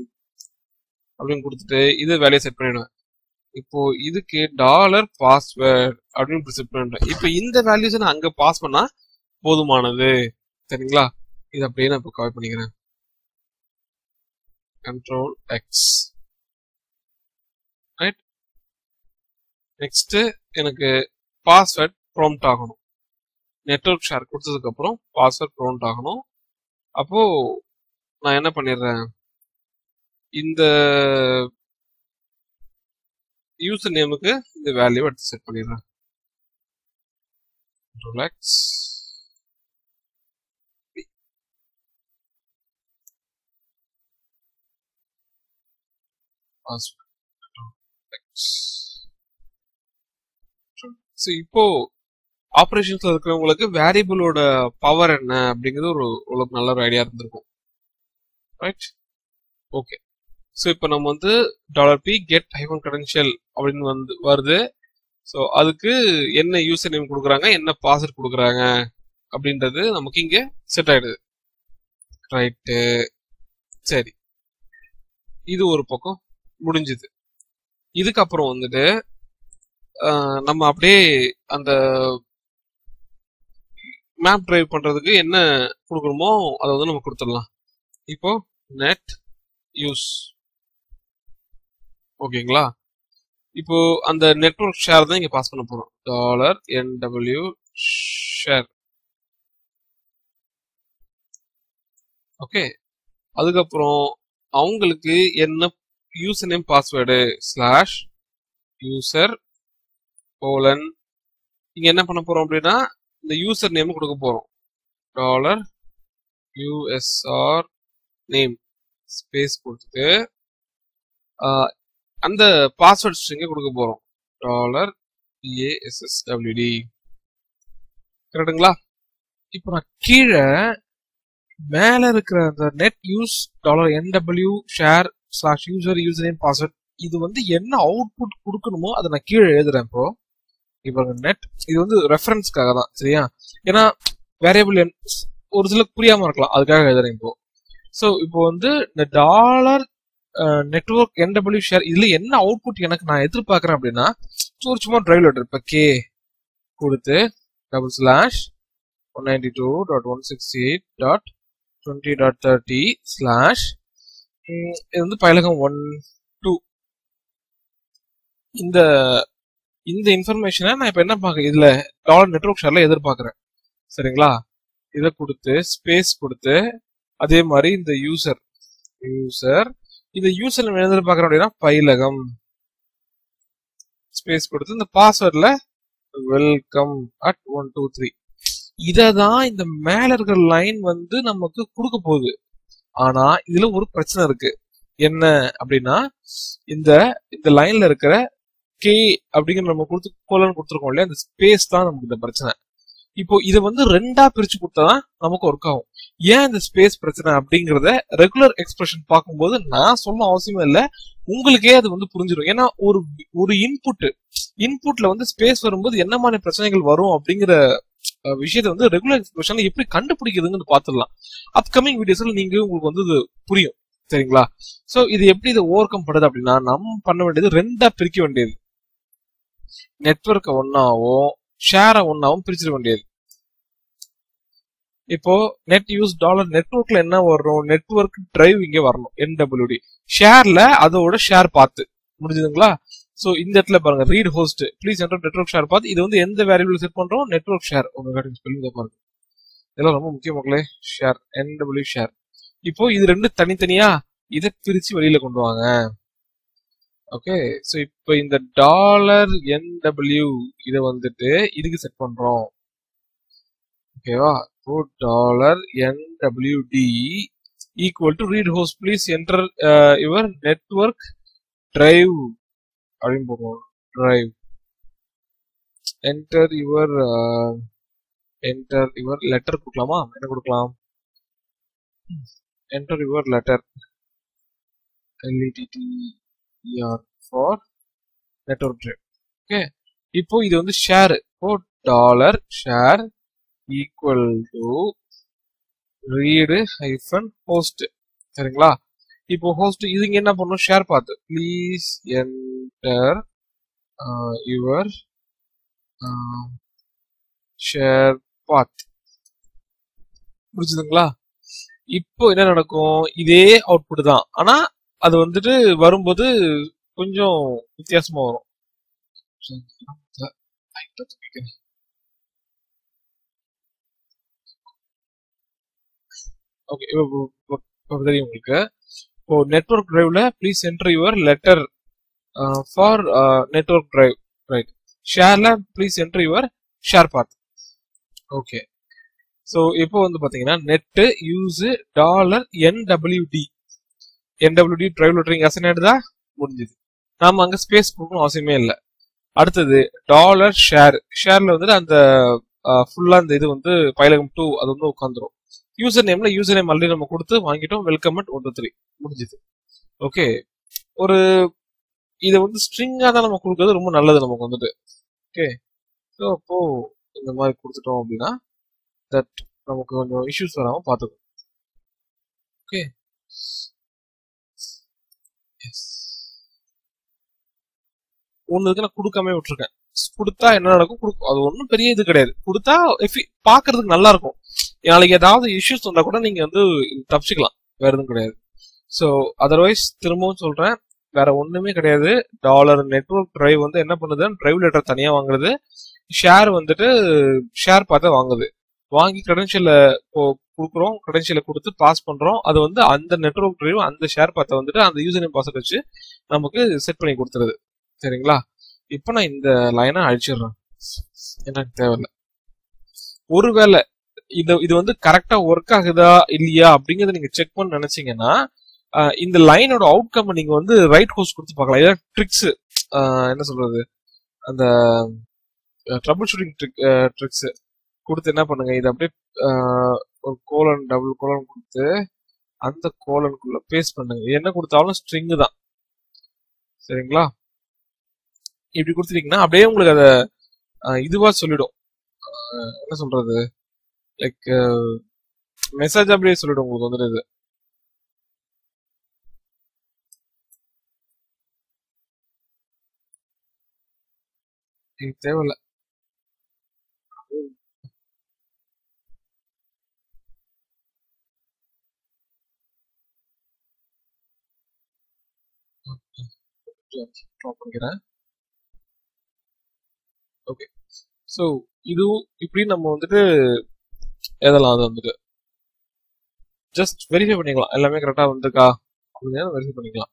அப்படின்னு கொடுத்துட்டு இது வேலையை செட் பண்ணிடுவேன். இப்போ இதுக்கு டாலர் பாஸ்வேர்ட் அப்படின்னு செட் பண்ணிடுவேன். இப்போ இந்த வேல்யூஸ் நான் அங்கே பாஸ் பண்ணா போதுமானது. சரிங்களா? இது அப்படியே நான் இப்போ கால் பண்ணிக்கிறேன். கண்ட்ரோல் எக்ஸ் ரைட் நெக்ஸ்ட் எனக்கு பாஸ்வேர்ட் ப்ரோம்ட் ஆகணும். நெட்ஒர்க் ஷேர் கொடுத்ததுக்கப்புறம் பாஸ்வேர்ட் ப்ரோம்ட் ஆகணும். அப்போது நான் என்ன பண்ணிடுறேன்? இந்த யூசர் நேமுக்கு இந்த வேல்யூ எடுத்து செட் பண்ணிடுறேன் ரிலாக்ஸ் ஸோ இப்போ ஆப்ரேஷன்ஸ்ல இருக்கிறவங்களுக்கு வேரியபிளோட பவர் என்ன அப்படிங்கிறது ஒரு உங்களுக்கு நல்ல ஒரு ஐடியா இருந்திருக்கும். ரைட் ஓகே ஸோ இப்போ நம்ம வந்து dollar P get hyphen credential அப்படின்னு வந்து வருது. ஸோ அதுக்கு என்ன யூசர் நேம் கொடுக்குறாங்க என்ன பாஸ்வேர்ட் கொடுக்குறாங்க அப்படின்றது நமக்கு இங்கே செட் ஆயிடுது. ரைட்டு சரி. இது ஒரு பக்கம் முடிஞ்சுது. இதுக்கப்புறம் வந்துட்டு நம்ம அப்படியே அந்த மேப் டிரைவ் பண்ணுறதுக்கு என்ன கொடுக்கணுமோ அதை வந்து நம்ம கொடுத்துடலாம். இப்போ நெட் யூஸ் ஓகேங்களா? இப்போ அந்த நெட்ஒர்க் ஷேர் தான் இங்க பாஸ் பண்ண போறோம். டாலர் என்டபிள்யூ ஷேர் ஓகே அதுக்கப்புறம் அவங்களுக்கு என்ன user name password slash user colon இங்க என்ன பண்ண போறோம் அப்படின்னா இந்த யூசர் நேம் கொடுக்க போறோம். டாலர் யூஎஸ்ஆர் நேம் ஸ்பேஸ் கொடுத்துட்டு அந்த பாஸ்வேர்ட் ஸ்ட்ரிங்கை கொடுக்க போகிறோம் டாலர் ஏஎஸ்எஸ்டபிள்யூடி கரெக்டுங்களா? இப்போ நான் கீழே மேலே இருக்கிற அந்த net use dollar NW share slash user user name password இது வந்து என்ன அவுட்புட் கொடுக்கணுமோ அதை நான் கீழே எழுதுறேன் இப்போ இப்போ நெட் இது வந்து ரெஃபரன்ஸ்க்காக தான் சரியா? ஏன்னா வேரியபிள் ஒரு சிலருக்கு புரியாம இருக்கலாம் அதுக்காக எழுதுறேன் இப்போ. ஸோ இப்போ வந்து இந்த டாலர் நெட்ஒர்க் என்டபிள்யூ ஷேர் இதுல என்ன அவுட்புட் எனக்கு நான் எதிர்பார்க்கறேன் அப்படின்னா ஒரு சும்மா டிரைவ் லெட்டர் இப்போ கே கொடுத்து double slash one ninety two dot one sixty eight dot twenty dot thirty slash இது வந்து பயிலகம் ஒன் டூ இந்த இந்த இன்ஃபர்மேஷனை நான் இப்போ என்ன பார்க்க இதுல டாலர் நெட்ஒர்க் ஷேர்ல எதிர்பார்க்குறேன். சரிங்களா? இதை கொடுத்து ஸ்பேஸ் கொடுத்து அதே மாதிரி இந்த யூசர் யூசர் இந்த யூசர் நம்ம எதிர்பார்க்குறோம் அப்படின்னா பயிலகம் ஸ்பேஸ் கொடுத்து இந்த பாஸ்வேர்ட்ல welcome at one two three இதை தான் இந்த மேல இருக்கிற லைன் வந்து நமக்கு கொடுக்க போகுது. ஆனா இதுல ஒரு பிரச்சனை இருக்கு. என்ன அப்படின்னா இந்த இந்த லைன்ல இருக்கிற கே அப்படிங்கிற நம்ம கொடுத்து கோலன் கொடுத்துருக்கோம் இல்லையா? அந்த ஸ்பேஸ் தான் நமக்கு இந்த பிரச்சனை. இப்போ இதை வந்து ரெண்டா பிரிச்சு கொடுத்தா தான் நமக்கு ஒர்க் ஆகும். ஏன் இந்த ஸ்பேஸ் பிரச்சனை அப்படிங்கறத ரெகுலர் எக்ஸ்பிரஷன் பார்க்கும்போது நான் சொல்ல அவசியமே இல்லை. உங்களுக்கே அது வந்து புரிஞ்சிடும் ஏன்னா ஒரு ஒரு இன்புட் இன்புட்ல வந்து ஸ்பேஸ் வரும்போது என்ன மாதிரி பிரச்சனைகள் வரும் அப்படிங்கிற விஷயத்தை வந்து ரெகுலர் எக்ஸ்பிரஷன்ல எப்படி கண்டுபிடிக்கிறதுன்னு பாத்துடலாம் அப்கமிங் வீடியோஸ்ல நீங்க உங்களுக்கு வந்து இது புரியும். சரிங்களா? சோ இது எப்படி இதை ஓவர் கம் பண்ணுது அப்படின்னா நம்ம பண்ண வேண்டியது ரெண்டா பிரிக்க வேண்டியது. நெட்ஒர்க்கை ஒன்னாவும் ஷேரை ஒன்னாவும் பிரிச்சிட வேண்டியது. இப்போ நெட் யூஸ் டாலர் நெட்ஒர்க்ல என்ன வரும்? நெட்ஒர்க் டிரைவ் இங்க வரணும் என்டபிள்யூடி ஷேர்ல அதோட ஷேர் பார்த்து முடிஞ்சதுங்களா? சோ இந்த இடத்துல பாருங்க read host please enter network share பார்த்து இது வந்து எந்த வேரியபிள் செட் பண்றோம்? நெட்ஒர்க் ஷேர் உங்க ஸ்பெல்லிங் பாருங்க. இதெல்லாம் ரொம்ப முக்கிய மக்களே. ஷேர் என்டபிள்யூ ஷேர் இப்போ இது ரெண்டு தனித்தனியா இதை பிரிச்சு வெளியில கொண்டு வாங்க. ஓகே ஸோ இப்போ இந்த டாலர் என்டபிள்யூ இதை வந்துட்டு இதுக்கு செட் பண்றோம். ஓகேவா இப்போ dollar NWD equal to read host please enter your network drive அப்படின்னு போடுவோம் drive enter your enter your letter கொடுக்கலாமா? என்ன கொடுக்கலாம்? என்டர் your letter LETTR for network drive okay இப்போ இது வந்து ஷேர் இப்போ dollar share equal to read hyphen host சரிங்களா? இப்போ ஹோஸ்ட் இதுங்க என்ன பண்ணும்? ஷேர் பார்த்து please enter your share path புரிச்சுதுங்களா இப்போ என்ன நடக்கும்? இதே அவுட்புட் தான். ஆனா அது வந்துட்டு வரும்போது கொஞ்சம் வித்தியாசமா வரும். ஓகே இப்போ தெரியும் உங்களுக்கு. இப்போ network டிரைவ்ல please enter your letter for network drive right ஷேர்ல please enter your share path okay so இப்போ வந்து பார்த்தீங்கன்னா net use dollar NWD NWD drive lettering assign ஆயிடுதா? முடிஞ்சுது. நாம அங்க ஸ்பேஸ் கொடுக்கணும் அவசியமே இல்லை. அடுத்தது டாலர் ஷேர் ஷேர்ல வந்துட்டு அந்த uh, ஃபுல்லா அந்த இது வந்து பைலகம் டூ அது வந்து உட்காந்துரும் யூசர் நேம்ல யூசர் நேம் ஆல்ரெடி நம்ம கொடுத்து வாங்கிட்டோம். Welcome at one two three முடிஞ்சுது. ஓகே ஒரு இதை வந்து ஸ்ட்ரிங்காக தான் நம்ம கொடுக்கறது. ரொம்ப நல்லது நமக்கு வந்துட்டு. ஓகே ஸோ அப்போ இந்த மாதிரி கொடுத்துட்டோம் அப்படின்னா தட் நமக்கு கொஞ்சம் இஷ்யூஸ் வராமல் பார்த்துக்கணும். ஓகே ஒன்று இருக்கு நான் கொடுக்காம விட்டுருக்கேன். கொடுத்தா என்ன நடக்கும்? கொடுக்கும். அது ஒன்றும் பெரிய இது கிடையாது. கொடுத்தா பாக்குறதுக்கு நல்லா இருக்கும். நாளைக்கு ஏதாவது இஷ்யூஸ் வந்தா கூட நீங்க வந்து தப்பிச்சுக்கலாம். வேற எதுவும் கிடையாது. ஸோ அதர்வைஸ் திரும்பவும் சொல்றேன். வேற ஒண்ணுமே கிடையாது. டாலர் நெட்ஒர்க் டிரைவ் வந்து என்ன பண்ணுதுன்னு டிரைவ் லெட்டர் தனியா வாங்குறது. ஷேர் வந்துட்டு ஷேர் பார்த்து வாங்குது. வாங்கி கிரெடென்ஷியல கொடுக்குறோம். கிரெடென்ஷியல கொடுத்து பாஸ் பண்றோம். அது வந்து அந்த நெட்ஒர்க் டிரைவ் அந்த ஷேர் பார்த்த வந்துட்டு அந்த யூசர் நேம் பாஸ்வேர்ட் வச்சு நமக்கு செட் பண்ணி கொடுத்துருது. சரிங்களா? இப்போ நான் இந்த லைனை அழிச்சிடுறேன். எனக்கு தேவையில்லை. ஒருவேளை இது இது வந்து கரெக்டா ஒர்க் ஆகுதா இல்லையா அப்படிங்கறத நீங்க செக் பண்ண நினைச்சீங்கன்னா இந்த லைனோட அவுட்கம் நீங்க வந்து ரைட் ஹோஸ் கொடுத்து பார்க்கலாம். இதான் ட்ரிக்ஸ் என்ன சொல்றது? அந்த ட்ரபிள் ஷூட்டிங் ட்ரிக் ட்ரிக்ஸ் கொடுத்து என்ன பண்ணுங்க? இது அப்படியே ஒரு கோலன் டபுள் கோலன் கொடுத்து அந்த கோலனுக்குள்ள பேஸ்ட் பண்ணுங்க. என்ன கொடுத்தாலும் ஸ்ட்ரிங் தான். சரிங்களா? இப்படி கொடுத்துட்டீங்கன்னா அப்படியே உங்களுக்கு அதை இதுவா சொல்லிடும். என்ன சொல்றது? லைக் மெசேஜ் அப்படியே சொல்லிடும் உங்களுக்கு இது இது தேவையில்ல. பண்ணிக்கிறேன் ஓகே ஸோ இதுவும் இப்படி நம்ம வந்துட்டு எதெல்லாம் அது வந்துட்டு? ஜஸ்ட் வெரிஃபை பண்ணிக்கலாம். எல்லாமே கரெக்டாக வந்திருக்கா? அப்படின்னு வெரிஃபை பண்ணிக்கலாம்.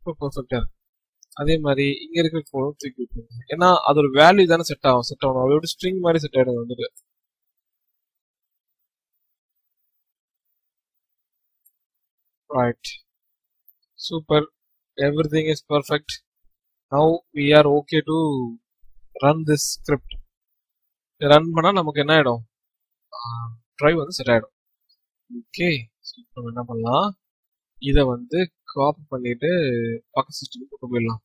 இப்போ பர்ஃபெக்டா இருக்கு அதே மாதிரி இங்க இருக்கிற கோடும் தூக்கி விட்டுருங்க. ஏன்னா அது ஒரு வேல்யூ தானே செட் ஆகும். செட் ஆகணும். அதோட ஸ்ட்ரிங் மாதிரி செட் ஆகிடும் வந்துட்டு. Right super everything is perfect now we are okay to run this script run பண்ணால் நமக்கு என்ன ஆகிடும் ட்ரைவ் வந்து செட் ஆகிடும் ஓகே நம்ம என்ன பண்ணலாம்? இதை வந்து காப்பி பண்ணிட்டு பக்க சிஸ்டம் கொண்டு போயிடலாம்.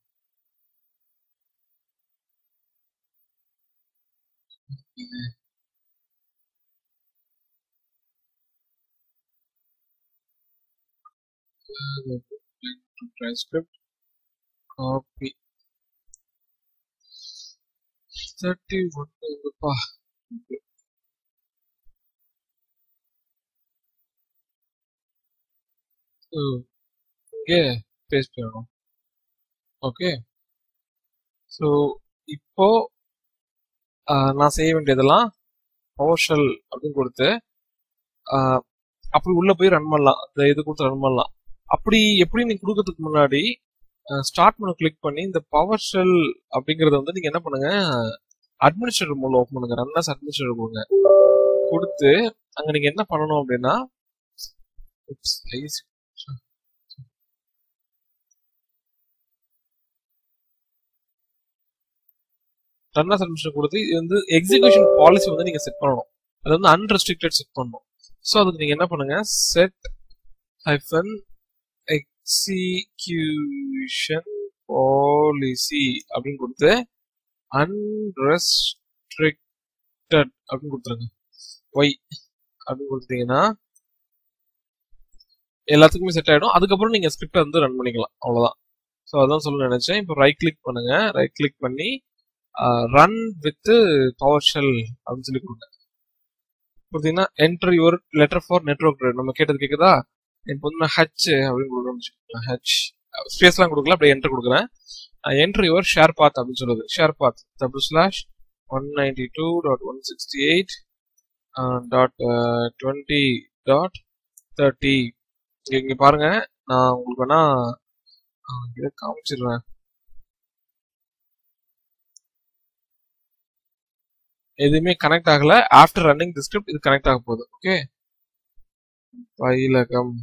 Transcript copy. 31 பா இங்கே பேஸ்ட் பண்ணணும் ஓகே. ஸோ இப்போ நான் செய்ய வேண்டியதெல்லாம் பவர் ஷெல் அப்படின்னு கொடுத்து அப்படி உள்ளே போய் ரன் பண்ணலாம். இந்த இது கொடுத்து ரன் பண்ணலாம். அப்படி எப்படி நீங்கள் கொடுக்கறதுக்கு முன்னாடி ஸ்டார்ட் பண்ண கிளிக் பண்ணி இந்த பவர் ஷெல் அப்படிங்கறத வந்து நீங்க என்ன பண்ணுங்க அட்மினிஸ்ட்ரேட்டர் மூலம் ஓப்பன் பண்ணுங்க. ரன்னர்ஸ் அட்மினிஸ்ட்ரேட்டர் கொடுங்க கொடுத்து அங்க நீங்க என்ன பண்ணணும் அப்படின்னா oops, சப்மிஷன் கொடுத்து இது வந்து எக்ஸிகியூஷன் பாலிசி வந்து நீங்க செட் பண்ணணும். அது வந்து அன்ரெஸ்ட்ரிக்டட் செட் பண்ணணும். ஸோ அதுக்கு நீங்க என்ன பண்ணுங்க? செட் ஹைஃபன் எக்ஸிகியூஷன் பாலிசி அப்படின்னு கொடுத்து அன்ரெஸ்ட்ரிக்டட் அப்படின்னு கொடுத்துருங்க. ஒய் அப்படின்னு கொடுத்தீங்கன்னா எல்லாத்துக்குமே செட் ஆகிடும் அதுக்கப்புறம் நீங்க ஸ்கிரிப்டை வந்து ரன் பண்ணிக்கலாம். அவ்வளோதான் ஸோ அதான் சொல்ல நினைச்சேன். இப்போ ரைட் கிளிக் பண்ணுங்க. ரைட் கிளிக் பண்ணி ரன் வித் பவர் ஷெல் அப்படின்னு சொல்லி கொடுங்க. பார்த்தீங்கன்னா enter your letter for network நம்ம கேட்டது கேட்குதா இப்போ வந்து நான் ஹச் அப்படின்னு கொடுக்குறேன் ஹச் ஸ்பேஸ்லாம் கொடுக்கல அப்படியே என்டர் கொடுக்குறேன். என்டர் யுவர் ஷேர் பாத் அப்படின்னு சொல்லுது. Share path double slash one ninety two dot one sixty eight dot twenty dot thirty இங்கே பாருங்க நான் உங்களுக்கு வேணா காமிச்சிடுறேன். எதுவுமே கனெக்ட் ஆகல. ஆஃப்டர் ரன்னிங் தி ஸ்கிரிப்ட் இது கனெக்ட் ஆக போகுது. ஓகே பயிலகம்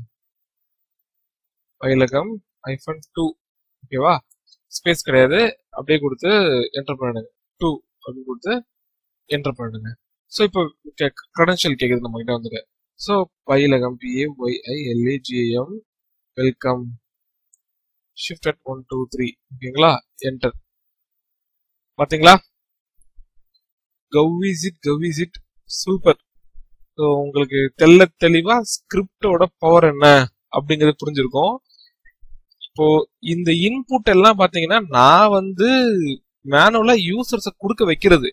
பயிலகம் ஐஃபன் டூ ஓகேவா ஸ்பேஸ் கிடையாது. அப்படியே கொடுத்து என்டர் பண்ணுங்க டூ அப்படின்னு கொடுத்து என்டர் பண்ணுங்க ஸோ இப்போ க்ரெடென்ஷியல் கேட்குது நம்ம கிட்ட வந்துட்டு. So Payilagam P A Y I L A G M welcome shift at one two three ஓகேங்களா என்டர் பார்த்தீங்களா கவ் கவ்விசிட் கவ் சூப்பர் ஸோ உங்களுக்கு தெல்ல தெளிவா ஸ்கிரிப்டோட பவர் என்ன அப்படிங்கிறது புரிஞ்சிருக்கும். இப்போ இந்த இன்புட் எல்லாம் பாத்தீங்கன்னா நான் வந்து மேனுவலா யூசர்ஸ கொடுக்க வைக்கிறது.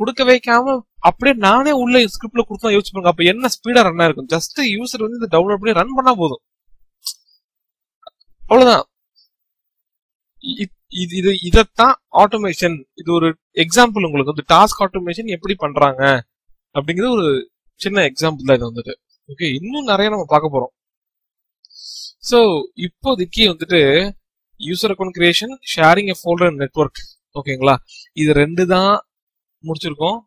கொடுக்க வைக்காம அப்படியே நானே உள்ள ஸ்கிரிப்ட்ல கொடுத்தா யோசிச்சு பாருங்க. அப்ப என்ன ஸ்பீடா ரன் இருக்கும். ஜஸ்ட் யூசர் வந்து இந்த டவுன்லோட் பண்ணி ரன் பண்ணா போதும். அவ்வளவுதான். இது இது இதைத்தான் ஆட்டோமேஷன் இது ஒரு எக்ஸாம்பிள் உங்களுக்கு. வந்து டாஸ்க் ஆட்டோமேஷன் எப்படி பண்றாங்க அப்படிங்கிறது ஒரு சின்ன எக்ஸாம்பிள் தான் இது வந்துட்டு. ஓகே இன்னும் நிறைய நம்ம பார்க்க போறோம். ஸோ இப்போதைக்கு வந்துட்டு user account creation sharing a folder network ஓகேங்களா இது ரெண்டு தான் முடிச்சிருக்கோம்.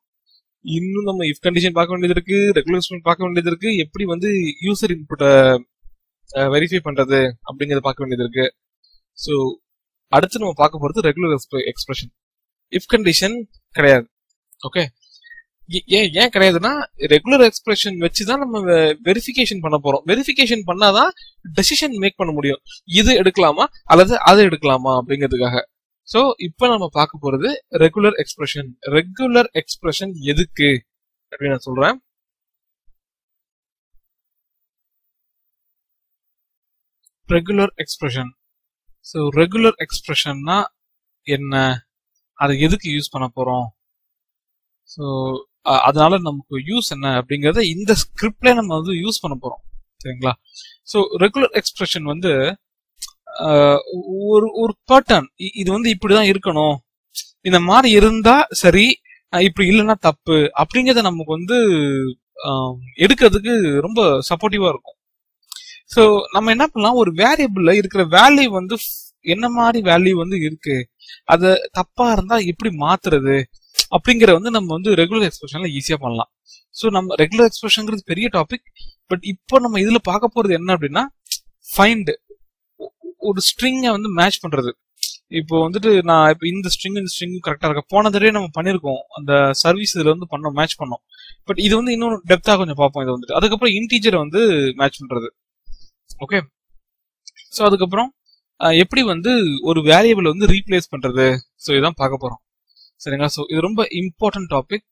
இன்னும் நம்ம இஃப் கண்டிஷன் பார்க்க வேண்டியது இருக்கு ரெகுலேஷன் பார்க்க வேண்டியது இருக்கு. எப்படி வந்து யூசர் இன்புட்டை வெரிஃபை பண்றது அப்படிங்கறத பார்க்க வேண்டியது இருக்கு. ஸோ அடுத்து நம்ம பார்க்க போறது ரெகுலர் எக்ஸ்பிரஷன் இஃப் கண்டிஷன் கிடையாது. ஓகே ஏன் ஏன் கிடையாதுன்னா ரெகுலர் எக்ஸ்பிரஷன் வச்சு தான் நம்ம வெரிஃபிகேஷன் பண்ண போறோம். வெரிஃபிகேஷன் பண்ணாதான் டெசிஷன் மேக் பண்ண முடியும். இது எடுக்கலாமா? அல்லது அதை எடுக்கலாமா? அப்படிங்கிறதுக்காக. ஸோ இப்போ நம்ம பார்க்க போறது ரெகுலர் எக்ஸ்பிரஷன் ரெகுலர் எக்ஸ்பிரஷன் எதுக்கு? அப்படின்னு நான் சொல்றேன். ரெகுலர் எக்ஸ்பிரஷன் ஸோ ரெகுலர் எக்ஸ்பிரஷன்னா என்ன? அதை எதுக்கு யூஸ் பண்ண போகிறோம் ஸோ அதனால நமக்கு யூஸ் என்ன அப்படிங்கிறத இந்த ஸ்கிரிப்ட்ல நம்ம வந்து யூஸ் பண்ண போறோம். சரிங்களா? ஸோ ரெகுலர் எக்ஸ்பிரஷன் வந்து ஒரு ஒரு பேட்டர்ன் இது வந்து இப்படிதான் இருக்கணும். இந்த மாதிரி இருந்தா சரி இப்படி இல்லைன்னா தப்பு அப்படிங்கிறத நமக்கு வந்து எடுக்கிறதுக்கு ரொம்ப சப்போர்ட்டிவா இருக்கும். ஸோ நம்ம என்ன பண்ணலாம்? ஒரு வேரியபிள்ல இருக்கிற வேல்யூ வந்து என்ன மாதிரி வேல்யூ வந்து இருக்கு? அது தப்பா இருந்தா எப்படி மாத்துறது? அப்படிங்கிற வந்து நம்ம வந்து ரெகுலர் எக்ஸ்பிரஷன்ல ஈஸியா பண்ணலாம். ஸோ நம்ம ரெகுலர் எக்ஸ்பிரஷன்ங்கிறது பெரிய டாபிக் பட் இப்போ நம்ம இதுல பார்க்க போறது என்ன அப்படின்னா ஃபைண்ட் ஒரு ஸ்ட்ரிங்கை வந்து மேட்ச் பண்றது. இப்போ வந்துட்டு நான் இப்போ இந்த ஸ்ட்ரிங் இந்த ஸ்ட்ரிங் கரெக்டா இருக்க? போன தடவை நம்ம பண்ணிருக்கோம். அந்த சர்வீஸ் இதுல வந்து பண்ணோம் மேட்ச் பண்ணோம். பட் இது வந்து இன்னொரு டெப்தா கொஞ்சம் பார்ப்போம் இது வந்துட்டு. அதுக்கப்புறம் இன்டீஜரை வந்து மேட்ச் பண்றது. ஓகே ஸோ அதுக்கப்புறம் எப்படி வந்து ஒரு வேரியபிள் வந்து ரீப்ளேஸ் பண்றது? ஸோ இதான் பார்க்க போறோம். சரிங்களா? ஸோ இது ரொம்ப இம்பார்ட்டன்ட் டாபிக்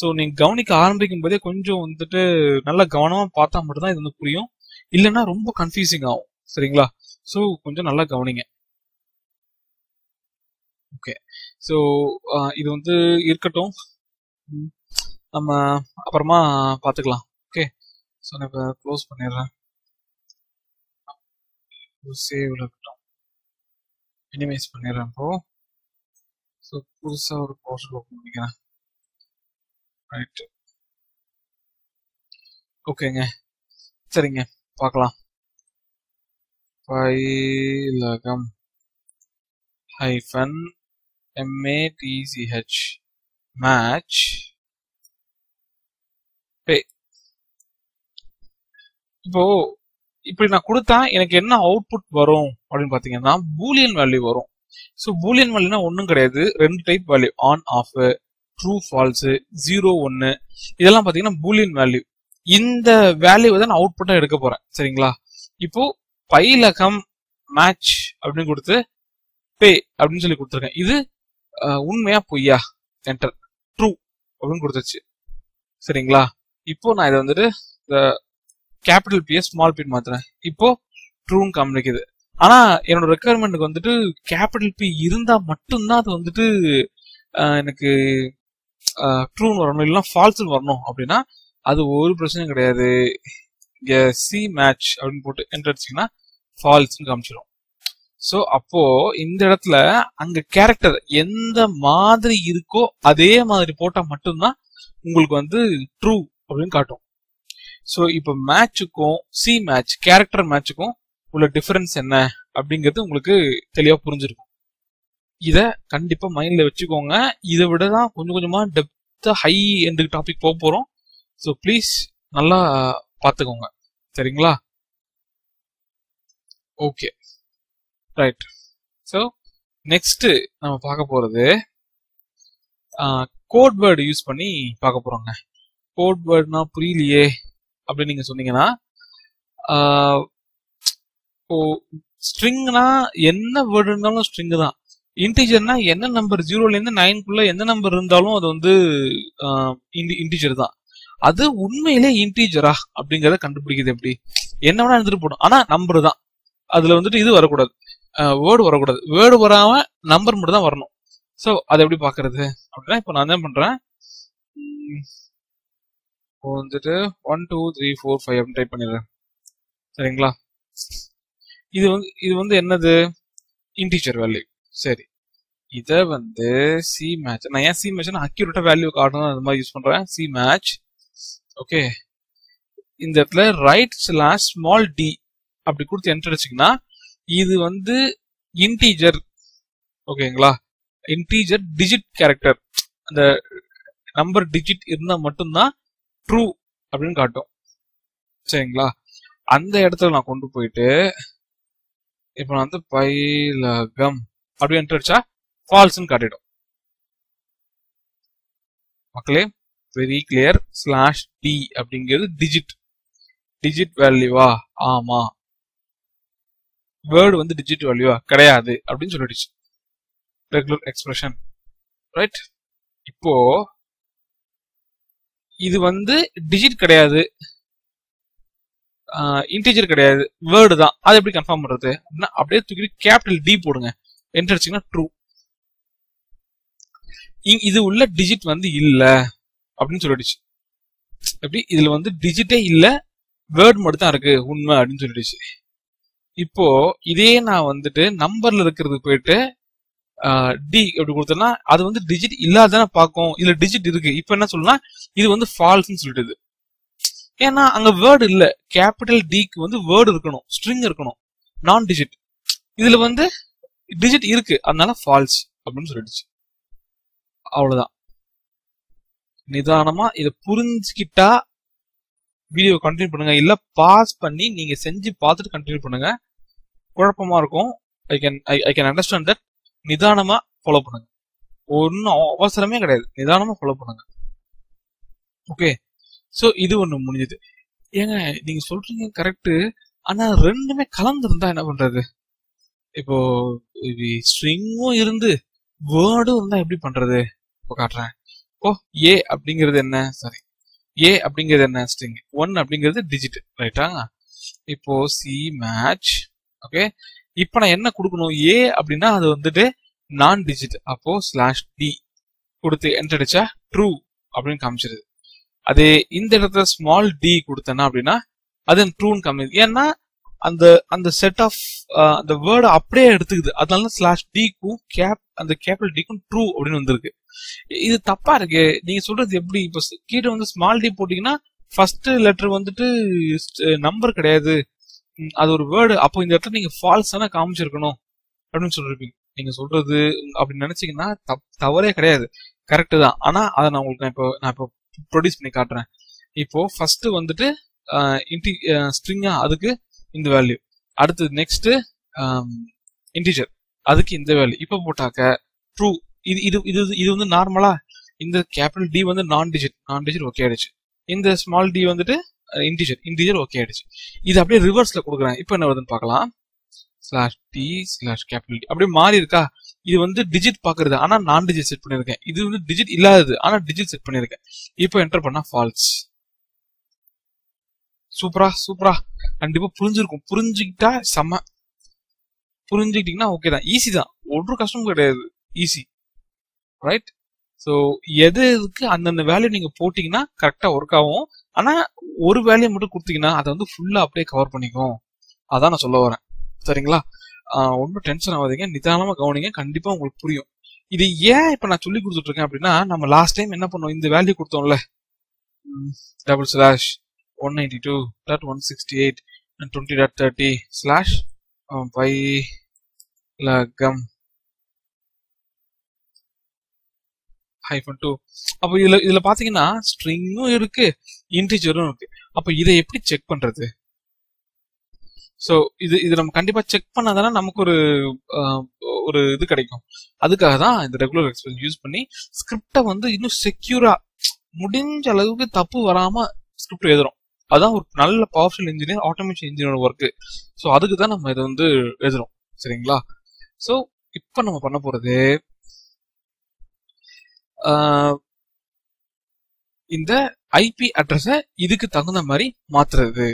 ஸோ நீங்க கவனிக்க ஆரம்பிக்கும் போதே கொஞ்சம் வந்துட்டு நல்லா கவனமா பார்த்தா மட்டும்தான் இது வந்து புரியும். இல்லைன்னா ரொம்ப கன்ஃபியூசிங் ஆகும். சரிங்களா? ஸோ கொஞ்சம் நல்லா கவனிங்க. ஓகே ஸோ இது வந்து இருக்கட்டும். நம்ம அப்புறமா பார்த்துக்கலாம். ஓகே ஸோ நான் இப்போ க்ளோஸ் பண்ணிடுறேன். சேவ்ல இருக்கட்டும் மினிமைஸ் பண்ணிடுறேன் இப்போ ஸோ புதுசாக ஒரு போர்ஷன் ஓப்பன் பண்ணிக்கிறேன். ரைட்டு ஓகேங்க சரிங்க. பார்க்கலாம். Payilagam hyphen M A T C H match பே இப்போ இப்படி நான் கொடுத்தா எனக்கு என்ன அவுட்புட் வரும் அப்படின்னு பாத்தீங்கன்னா பூலியன் வேல்யூ வரும். ஸோ பூலியன் வேல்யூனா ஒன்றும் கிடையாது. ரெண்டு type value on off true false zero ஒன்னு இதெல்லாம் பாத்தீங்கன்னா பூலியன் வேல்யூ இந்த வேல்யூ தான் நான் அவுட்புட்டா எடுக்க போறேன். சரிங்களா? இப்போ பைலகம் மேட்ச் அப்படின்னு கொடுத்து பே அப்படின்னு சொல்லி கொடுத்துருக்கேன். இது உண்மையா பொய்யா? என்டர் ட்ரூ அப்படின்னு கொடுத்துச்சு. சரிங்களா? இப்போ நான் இதை வந்துட்டு கேபிட்டல் பியை ஸ்மால் பின் மாத்துறேன். இப்போ ட்ரூன்னு காமிக்குது. ஆனா என்னோட ரெக்குயர்மெண்ட்டுக்கு வந்துட்டு கேபிட்டல் பி இருந்தா மட்டும்தான் அது வந்துட்டு எனக்கு ட்ரூன்னு வரணும். இல்லைன்னா ஃபால்ஸ்னு வரணும். அப்படின்னா அது ஒரு பிரச்சனையும் கிடையாது. சி மேட்ச் அப்படின்னு போட்டு என்ட்ரடிச்சிங்கன்னா ஃபால்ஸ்னு காமிச்சிடும் ஸோ அப்போ இந்த இடத்துல அங்க கேரக்டர் எந்த மாதிரி இருக்கோ அதே மாதிரி போட்டா மட்டும்தான் உங்களுக்கு வந்து ட்ரூ அப்படின்னு காட்டும். ஸோ இப்போ மேட்சுக்கும் சி மேட்ச் கேரக்டர் மேட்சுக்கும் உள்ள டிஃபரன்ஸ் என்ன அப்படிங்கிறது உங்களுக்கு தெளிவாக புரிஞ்சிருக்கும். இதை கண்டிப்பாக மைண்டில் வச்சுக்கோங்க. இதை விட தான் கொஞ்சம் கொஞ்சமாக டெப்த்தாக ஹை எண்டு டாபிக் போக போகிறோம் ஸோ ப்ளீஸ் நல்லா பார்த்துக்கோங்க. சரிங்களா? ஓகே ரைட் ஸோ நெக்ஸ்ட்டு நம்ம பார்க்க போகிறது கோட் வேர்டு யூஸ் பண்ணி பார்க்க போகிறோங்க கோட் வேர்ட்னா புரியலையே. அப்படின்னு நீங்க சொன்னீங்கன்னா ஆஹ், இப்போ ஸ்ட்ரிங்னா என்ன வேர்டு இருந்தாலும் ஸ்ட்ரிங் தான். இன்டிஜர்னா என்ன நம்பர் ஜீரோல இருந்து நைன்குள்ள எந்த நம்பர் இருந்தாலும் அது வந்து இன்டிஜர் தான். அது உண்மையிலே இன்டிஜரா அப்படிங்கறத கண்டுபிடிக்குது எப்படி? என்ன வேணா எழுந்துட்டு போடும் ஆனா நம்பர் தான். அதுல வந்துட்டு இது வரக்கூடாது. வேர்டு வரக்கூடாது. வேர்டு வராம நம்பர் மட்டும் தான் வரணும். சோ அதை எப்படி பாக்குறது அப்படின்னா இப்போ நான் என்ன பண்றேன்? இப்போ வந்துட்டு one two three four five அப்படின்னு டைப் பண்ணிடுறேன். சரிங்களா? இது வந்து இது வந்து என்னது? இன்டீஜர் வேல்யூ சரி. இதை வந்து சி மேட்ச் நான் ஏன் சி மேட்ச்னா அக்யூரேட்டா வேல்யூ காட்டணும் அந்த மாதிரி யூஸ் பண்றேன். சி மேட்ச் ஓகே இந்த இடத்துல ரைட் ஸ்லாஷ் ஸ்மால் டி அப்படி கொடுத்து என்டர் அடிச்சிங்கன்னா இது வந்து இன்டீஜர் ஓகேங்களா இன்டீஜர் டிஜிட் கேரக்டர் அந்த நம்பர் டிஜிட் இருந்தால் மட்டும்தான் ட்ரூ அப்படின்னு காட்டும். சரிங்களா? அந்த இடத்துல நான் கொண்டு போயிட்டு இப்போ நான் வந்து பைலகம் அப்படி அடிச்சா ஃபால்ஸ்ன்னு காட்டிடும். மக்களே வெரி கிளியர் ஸ்லாஷ் டி அப்படிங்கிறது டிஜிட் டிஜிட் வேல்யூவா ஆமா. வேர்டு வந்து டிஜிட் வேல்யூவா கிடையாது அப்படின்னு சொல்லிடுச்சு. ரெகுலர் எக்ஸ்பிரஷன் ரைட் இப்போ இது வந்து டிஜிட் கிடையாது. இன்டீஜர் கிடையாது. வேர்டு தான். அது எப்படி கன்ஃபார்ம் பண்றது? அப்படின்னா அப்படியே தூக்கி கேபிட்டல் டி போடுங்க. என்டர் அடிச்சீங்கன்னா ட்ரூ இது உள்ள டிஜிட் வந்து இல்ல. அப்படின்னு சொல்லிடுச்சு. எப்படி? இதுல வந்து டிஜிட்டே இல்ல. வேர்ட் மட்டும் தான் இருக்கு. உண்மை அப்படின்னு சொல்லிடுச்சு. இப்போ இதே நான் வந்துட்டு நம்பர்ல இருக்கிறது போயிட்டு டி அப்படி கொடுத்தோம்னா அது வந்து டிஜிட் இல்லாதானே பார்க்கும். இதுல டிஜிட் இருக்கு. இப்போ என்ன சொல்லலாம் இது வந்து ஃபால்ஸ்ன்னு சொல்லிட்டு ஏன்னா அங்க வேர்டு இல்ல. கேபிட்டல் டிக்கு வந்து வேர்டு இருக்கணும். ஸ்ட்ரிங் இருக்கணும். நான் டிஜிட் இதுல வந்து டிஜிட் இருக்கு. அதனால ஃபால்ஸ் அப்படின்னு சொல்லிடுச்சு. அவ்வளவுதான். நிதானமா இதை புரிஞ்சுக்கிட்டா வீடியோ கண்டினியூ பண்ணுங்க. இல்ல பாஸ் பண்ணி நீங்க செஞ்சு பார்த்துட்டு கண்டினியூ பண்ணுங்க. குழப்பமா இருக்கும். I can I can understand that நிதானமா ஃபாலோ பண்ணுங்க. ஒன்றும் அவசரமே கிடையாது. நிதானமா ஃபாலோ பண்ணுங்க. ஓகே சோ இது ஒண்ணு முடிஞ்சது. ஏங்க நீங்க சொல்றீங்க கரெக்ட் ஆனா ரெண்டுமே கலந்துருந்தா என்ன பண்றது? இப்போ ஸ்ட்ரிங்கும் இருந்து வேர்டும் இருந்தா எப்படி பண்றது? இப்போ காட்டுறேன். ஓ ஏ அப்படிங்கிறது என்ன? சாரி ஏ அப்படிங்கிறது என்ன? ஸ்ட்ரிங் ஒன் அப்படிங்கிறது டிஜிட் ரைட்டா இப்போ சி மேட்ச் ஓகே இப்போ நான் என்ன கொடுக்கணும்? ஏ அப்படின்னா அது வந்துட்டு நான் டிஜிட் அப்போ ஸ்லாஷ் டி கொடுத்து என்டர் அடிச்சா ட்ரூ அப்படின்னு காமிச்சிருது. அதே இந்த இடத்துல ஸ்மால் டி கொடுத்தேன்னா அப்படின்னா அது ட்ரூன்னு காமிக்குது. ஏன்னா அந்த அந்த செட் ஆஃப் அந்த வேர்டை அப்படியே எடுத்துக்குது. அதனால ஸ்லாஷ் டிக்கும் கேப் அந்த கேபிட்டல் டிக்கும் ட்ரூ அப்படின்னு வந்திருக்கு. இது தப்பா இருக்கு. நீங்க சொல்றது எப்படி? இப்போ கீழே வந்து ஸ்மால் டி போட்டீங்கன்னா ஃபர்ஸ்ட் லெட்டர் வந்துட்டு நம்பர் கிடையாது. அது ஒரு வேர்டு அப்போ இந்த இடத்துல நீங்க ஃபால்ஸ் காமிச்சிருக்கணும் அப்படின்னு சொல்லிருப்பீங்க. நீங்க சொல்றது அப்படின்னு நினைச்சீங்கன்னா தப் தவறே கிடையாது. கரெக்டு தான். ஆனா அதை நான் உங்களுக்கு நான் இப்போ நான் இப்போ ப்ரொடியூஸ் பண்ணி காட்டுறேன். இப்போ ஃபர்ஸ்ட் வந்துட்டு இன்டி ஸ்ட்ரிங்கா அதுக்கு இந்த வேல்யூ அடுத்தது நெக்ஸ்ட் இன்டிஜர் அதுக்கு இந்த வேல்யூ இப்போ போட்டாக்க ட்ரூ இது இது இது இது வந்து நார்மலா இந்த கேபிட்டல் டி வந்து நான் டிஜிட் நான் டிஜிட் ஓகே ஆயிடுச்சு. இந்த ஸ்மால் டி வந்துட்டு இன்டிஜர் இன்டிஜர் ஓகே ஆயிடுச்சு. இது அப்படியே ரிவர்ஸ்ல கொடுக்குறேன் இப்போ என்ன வருதுன்னு பார்க்கலாம். ஸ்லாஷ் டி ஸ்லாஷ் கேபிட்டல் அப்படியே மாறி இருக்கா? இது வந்து டிஜிட் பாக்குறது ஆனா நான் டிஜிட் செட் பண்ணிருக்கேன் இது வந்து டிஜிட் இல்லாதது. ஆனா டிஜிட் செட் பண்ணிருக்கேன் இப்போ என்டர் பண்ணா ஃபால்ஸ் சூப்பரா சூப்பரா கண்டிப்பா புரிஞ்சிருக்கும். புரிஞ்சுக்கிட்டா செம்ம புரிஞ்சுக்கிட்டீங்கன்னா ஓகே தான். ஈஸி தான். ஒரு கஷ்டமும் கிடையாது. ஈஸி ரைட் ஸோ எது எதுக்கு அந்தந்த வேல்யூ நீங்க போட்டீங்கன்னா கரெக்டா ஒர்க் ஆகும். ஆனா ஒரு வேலையை மட்டும் கொடுத்தீங்கன்னா அதை வந்து ஃபுல்லா அப்படியே கவர் பண்ணிக்கும். அதான் நான் சொல்ல வரேன். சரிங்களா? ஒன்றும் டென்ஷன் ஆகாதீங்க. நிதானமா கவனிங்க. கண்டிப்பா உங்களுக்கு புரியும். இது ஏன் இப்ப நான் சொல்லி கொடுத்துட்டு இருக்கேன் அப்படின்னா நம்ம லாஸ்ட் டைம் என்ன பண்ணோம்? இந்த value கொடுத்தோம்ல. Double slash one ninety two dot one sixty eight and twenty dot thirty slash Payilagam hyphen two அப்போ இதுல இதுல பாத்தீங்கன்னா ஸ்ட்ரிங்கும் இருக்கு இன்டிஜரும் இருக்கு. அப்போ இதை எப்படி செக் பண்றது? ஸோ இது இது நம்ம கண்டிப்பா செக் பண்ணாதானே நமக்கு ஒரு ஒரு இது கிடைக்கும். அதுக்காக தான் இந்த ரெகுலர் எக்ஸ்பிரஸ் யூஸ் பண்ணி ஸ்கிரிப்டை வந்து இன்னும் செக்யூரா முடிஞ்ச அளவுக்கு தப்பு வராம ஸ்கிரிப்ட் எழுதுறோம். அதான் ஒரு நல்ல powerful engineer automation engineer work so அதுக்கு தான் நம்ம இதை வந்து எழுதுறோம். சரிங்களா? ஸோ இப்போ நம்ம பண்ண போறது இந்த ஐபி அட்ரஸை இதுக்கு தகுந்த மாதிரி மாத்துறது.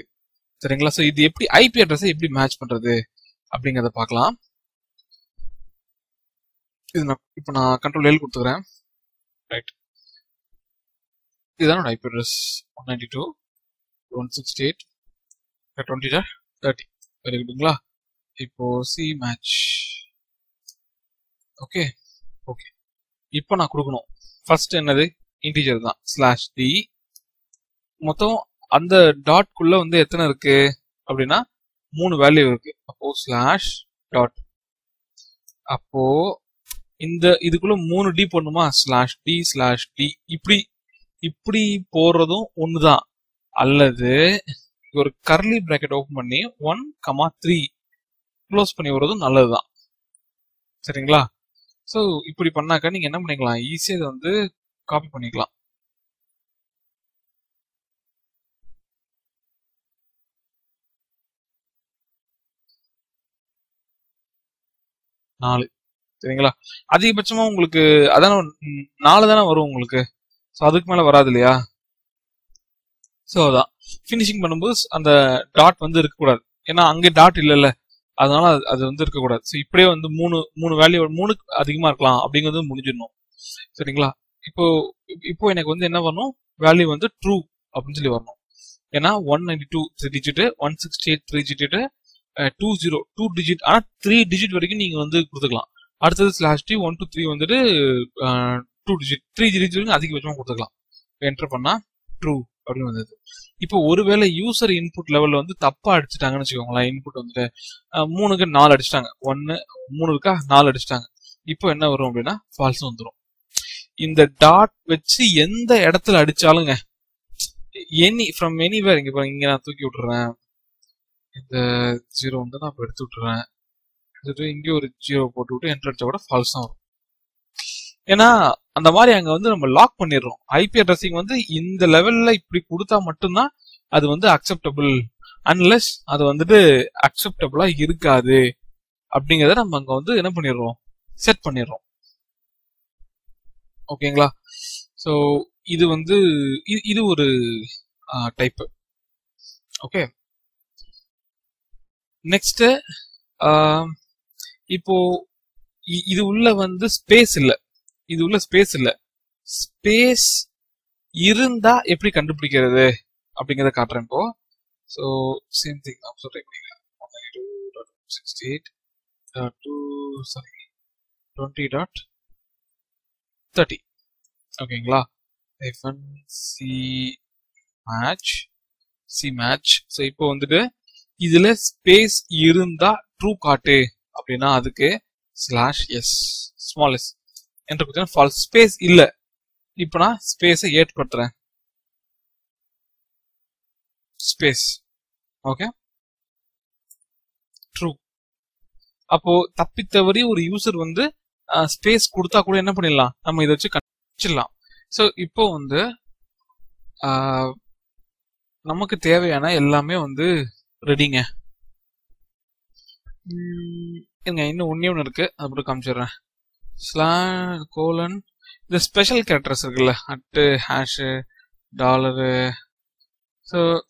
சரிங்களா? ஸோ இது எப்படி ஐபி அட்ரஸை எப்படி மேட்ச் பண்றது அப்படிங்கறத பார்க்கலாம். இது நான் இப்போ நான் கண்ட்ரோல் எல் கொடுத்துக்கிறேன். ரைட் இதுதான் IP address one ninety two one sixty eight twenty thirty very குட்டுங்களா இப்போ சி மேட்ச் ஓகே ஓகே இப்போ நான் கொடுக்கணும். ஃபர்ஸ்ட் என்னது? இன்டீஜர் தான். ஸ்லாஷ் டி மொத்தம் அந்த டாட் குள்ள வந்து எத்தனை இருக்கு? அப்படின்னா மூணு வேல்யூ இருக்கு. அப்போ ஸ்லாஷ் டாட் அப்போ இந்த இதுக்குள்ள மூணு டி போடணுமா? ஸ்லாஷ் டி ஸ்லாஷ் டி இப்படி இப்படி போடுறதும் ஒண்ணுதான். அல்லது ஒரு கர்லி பிராக்கெட் ஓபன் பண்ணி ஒன் கமா த்ரீ க்ளோஸ் பண்ணி விடுறதும் நல்லதுதான். சரிங்களா? ஸோ இப்படி பண்ணாக்கா நீங்கள் என்ன பண்ணிக்கலாம்? ஈஸியாக இதை வந்து காப்பி பண்ணிக்கலாம். நாலு. சரிங்களா? அதிகபட்சமா உங்களுக்கு அதான நாலு தானே வரும் உங்களுக்கு. ஸோ அதுக்கு மேலே வராது இல்லையா? ஸோ அதான். ஃபினிஷிங் பண்ணும்போது அந்த டாட் வந்து இருக்கக்கூடாது. ஏன்னா அங்கே டாட் இல்லைல்ல. அதனால அது- வந்து இருக்கக்கூடாது ஸோ இப்படியே வந்து மூணு மூணு வேல்யூ மூணுக்கு அதிகமாக இருக்கலாம் அப்படிங்கிறது முடிஞ்சிடணும். சரிங்களா? இப்போ இப்போ எனக்கு வந்து என்ன வரணும்? வேல்யூ வந்து ட்ரூ அப்படின்னு சொல்லி வரணும். ஏன்னா one ninety two three digit one sixty eight three digit two zero two digit ஆனால் த்ரீ டிஜிட் வரைக்கும் நீங்கள் வந்து கொடுத்துக்கலாம். அடுத்தது slash d one two three வந்துட்டு டூ டிஜிட் த்ரீ டிஜிட் வரைக்கும் அதிகபட்சமாக கொடுத்துக்கலாம். என்டர் பண்ணால் ட்ரூ அப்படின்னு வந்தது. இப்போ ஒருவேளை யூசர் இன்புட் லெவலில் வந்து தப்பா அடிச்சிட்டாங்கன்னு வச்சுக்கோங்களேன். இன்புட் வந்துட்டு மூணுக்கு நாலு அடிச்சிட்டாங்க. ஒன்னு மூணு இருக்கா நாலு அடிச்சிட்டாங்க. இப்போ என்ன வரும் அப்படின்னா ஃபால்ஸ் வந்துடும் இந்த டாட் வச்சு எந்த இடத்துல அடிச்சாலுங்க எனி ஃப்ரம் எனிவேர் இங்க பாருங்க இங்க நான் தூக்கி விட்டுறேன். இந்த ஜீரோ வந்து நான் இப்போ எடுத்து விட்டுறேன். எடுத்துட்டு இங்கே ஒரு ஜீரோ போட்டு விட்டு என்ட்ரு அடிச்சா கூட ஃபால்ஸ் தான் வரும். ஏன்னா அந்த மாதிரி அங்க வந்து நம்ம லாக் பண்ணிடுறோம். ஐபி அட்ரஸிங் வந்து இந்த லெவல்ல இப்படி கொடுத்தா மட்டும்தான் அது வந்து அக்செப்டபிள் அன்லெஸ் அது வந்துட்டு அக்செப்டபிளா இருக்காது. அப்படிங்கறத நம்ம அங்க வந்து என்ன பண்ணிடுறோம்? செட் பண்ணிடுறோம். ஓகேங்களா? ஸோ இது வந்து இது- இது ஒரு டைப் ஓகே. நெக்ஸ்ட் இப்போ இது உள்ள வந்து ஸ்பேஸ் இல்லை. இது உள்ள ஸ்பேஸ் இல்ல. ஸ்பேஸ் இருந்தா எப்படி கண்டுபிடிக்கிறது அப்படிங்கறத காட்டுறேன் இப்போ. ஸோ சேம் திங் நான் சொல்றேன் sixty eight two sorry twenty dot thirty ஓகேங்களா hyphen c match c match so இப்போ வந்துட்டு இதுல ஸ்பேஸ் இருந்தா ட்ரூ காட்டு அப்படின்னா அதுக்கு ஸ்லாஷ் எஸ் ஸ்மால் எஸ் என்று கொடுத்தா ஃபால்ஸ் ஸ்பேஸ் இல்ல. இப்போ நான் ஸ்பேஸை ஏற்படுத்துறேன். ஸ்பேஸ் ஓகே ட்ரூ அப்போ தப்பித்தவரி ஒரு யூசர் வந்து ஸ்பேஸ் கொடுத்தா கூட என்ன பண்ணிடலாம்? நம்ம இதை வச்சு கண்டுபிடிச்சிடலாம். ஸோ இப்போ வந்து ஆஹ், நமக்கு தேவையான எல்லாமே வந்து ரெடிங்க உம், இருங்க இன்னும் ஒன்றே ஒன்று இருக்கு. அது மட்டும் காமிச்சிடுறேன். ஸ்லா கோலன் இந்த ஸ்பெஷல் கேரக்டர்ஸ் இருக்குல்ல அட்டு ஹேஷு டாலரு ஸோ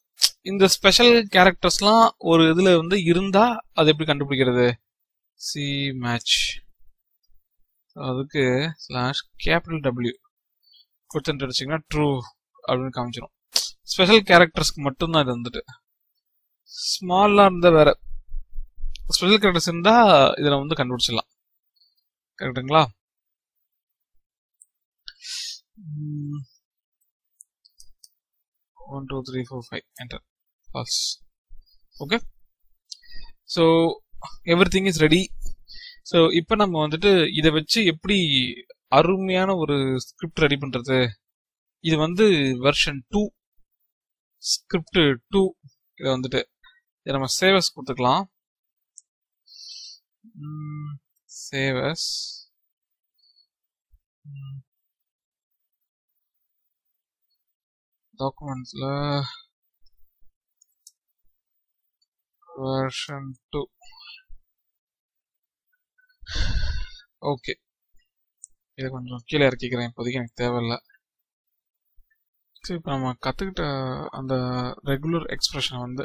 இந்த ஸ்பெஷல் கேரக்டர்ஸ்லாம் ஒரு இதில் வந்து இருந்தால் அது எப்படி கண்டுபிடிக்கிறது? சி மேட்ச் அதுக்கு ஸ்லாஷ் கேபிட்டல் டபிள்யூ கொடுத்துட்டு அடிச்சிங்கன்னா ட்ரூ அப்படின்னு காமிச்சிடும் ஸ்பெஷல் கேரக்டர்ஸ்க்கு மட்டும்தான் இது வந்துட்டு. ஸ்மாலாக இருந்தால் வேற. ஸ்பெஷல் கேரக்டர்ஸ் இருந்தால் இதில் வந்து கண்டுபிடிச்சிடலாம். கரெக்டுங்களா? One two three four five. Enter false okay so everything is ready so இப்போ நம்ம வந்துட்டு இதை வச்சு எப்படி அருமையான ஒரு ஸ்கிரிப்ட் ரெடி பண்ணுறது இது வந்து வெர்ஷன் டூ ஸ்கிரிப்ட் டூ இதை வந்துட்டு இதை நம்ம சேவஸ் கொடுத்துக்கலாம். சேவஸ் டாக்குமெண்ட்ஸில் வெர்ஷன் டூ ஓகே இதை கொஞ்சம் கீழே இறக்கிக்கிறேன். இப்போதைக்கு எனக்கு தேவையில்லை. சரி இப்போ நம்ம கற்றுக்கிட்ட அந்த ரெகுலர் எக்ஸ்ப்ரெஷனை வந்து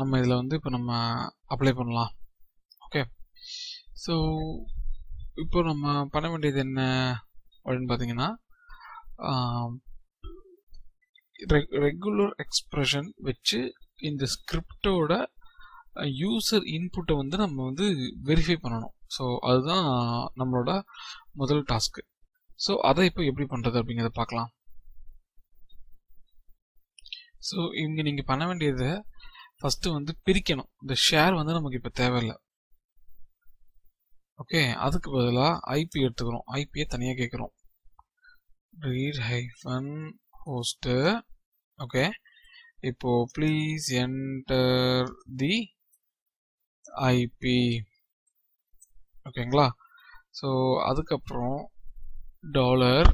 நம்ம இதில் வந்து இப்போ நம்ம அப்ளை பண்ணலாம். ஓகே ஸோ இப்போ நம்ம பண்ண வேண்டியது என்ன அப்படின்னு பார்த்தீங்கன்னா ரெகுலர் எக்ஸ்ப்ரெஷன் வச்சு இந்த ஸ்கிரிப்டோட யூசர் இன்புட்டை வந்து நம்ம வந்து வெரிஃபை பண்ணணும். ஸோ அதுதான் நம்மளோட முதல் டாஸ்க்கு ஸோ அதை இப்போ எப்படி பண்ணுறது அப்படிங்கிறத பார்க்கலாம் ஸோ இங்கே நீங்கள் பண்ண வேண்டியது ஃபஸ்ட்டு வந்து பிரிக்கணும். இந்த ஷேர் வந்து நமக்கு இப்போ தேவையில்லை. ஓகே அதுக்கு பதிலாக ஐபி எடுத்துக்கிறோம். ஐபியை தனியாக கேட்குறோம் ரீட் ஹைஃபன் ஹோஸ்ட்டு ஓகே இப்போ ப்ளீஸ் என்டர் தி ஐபி ஓகேங்களா ஸோ அதுக்கப்புறம் டாலர்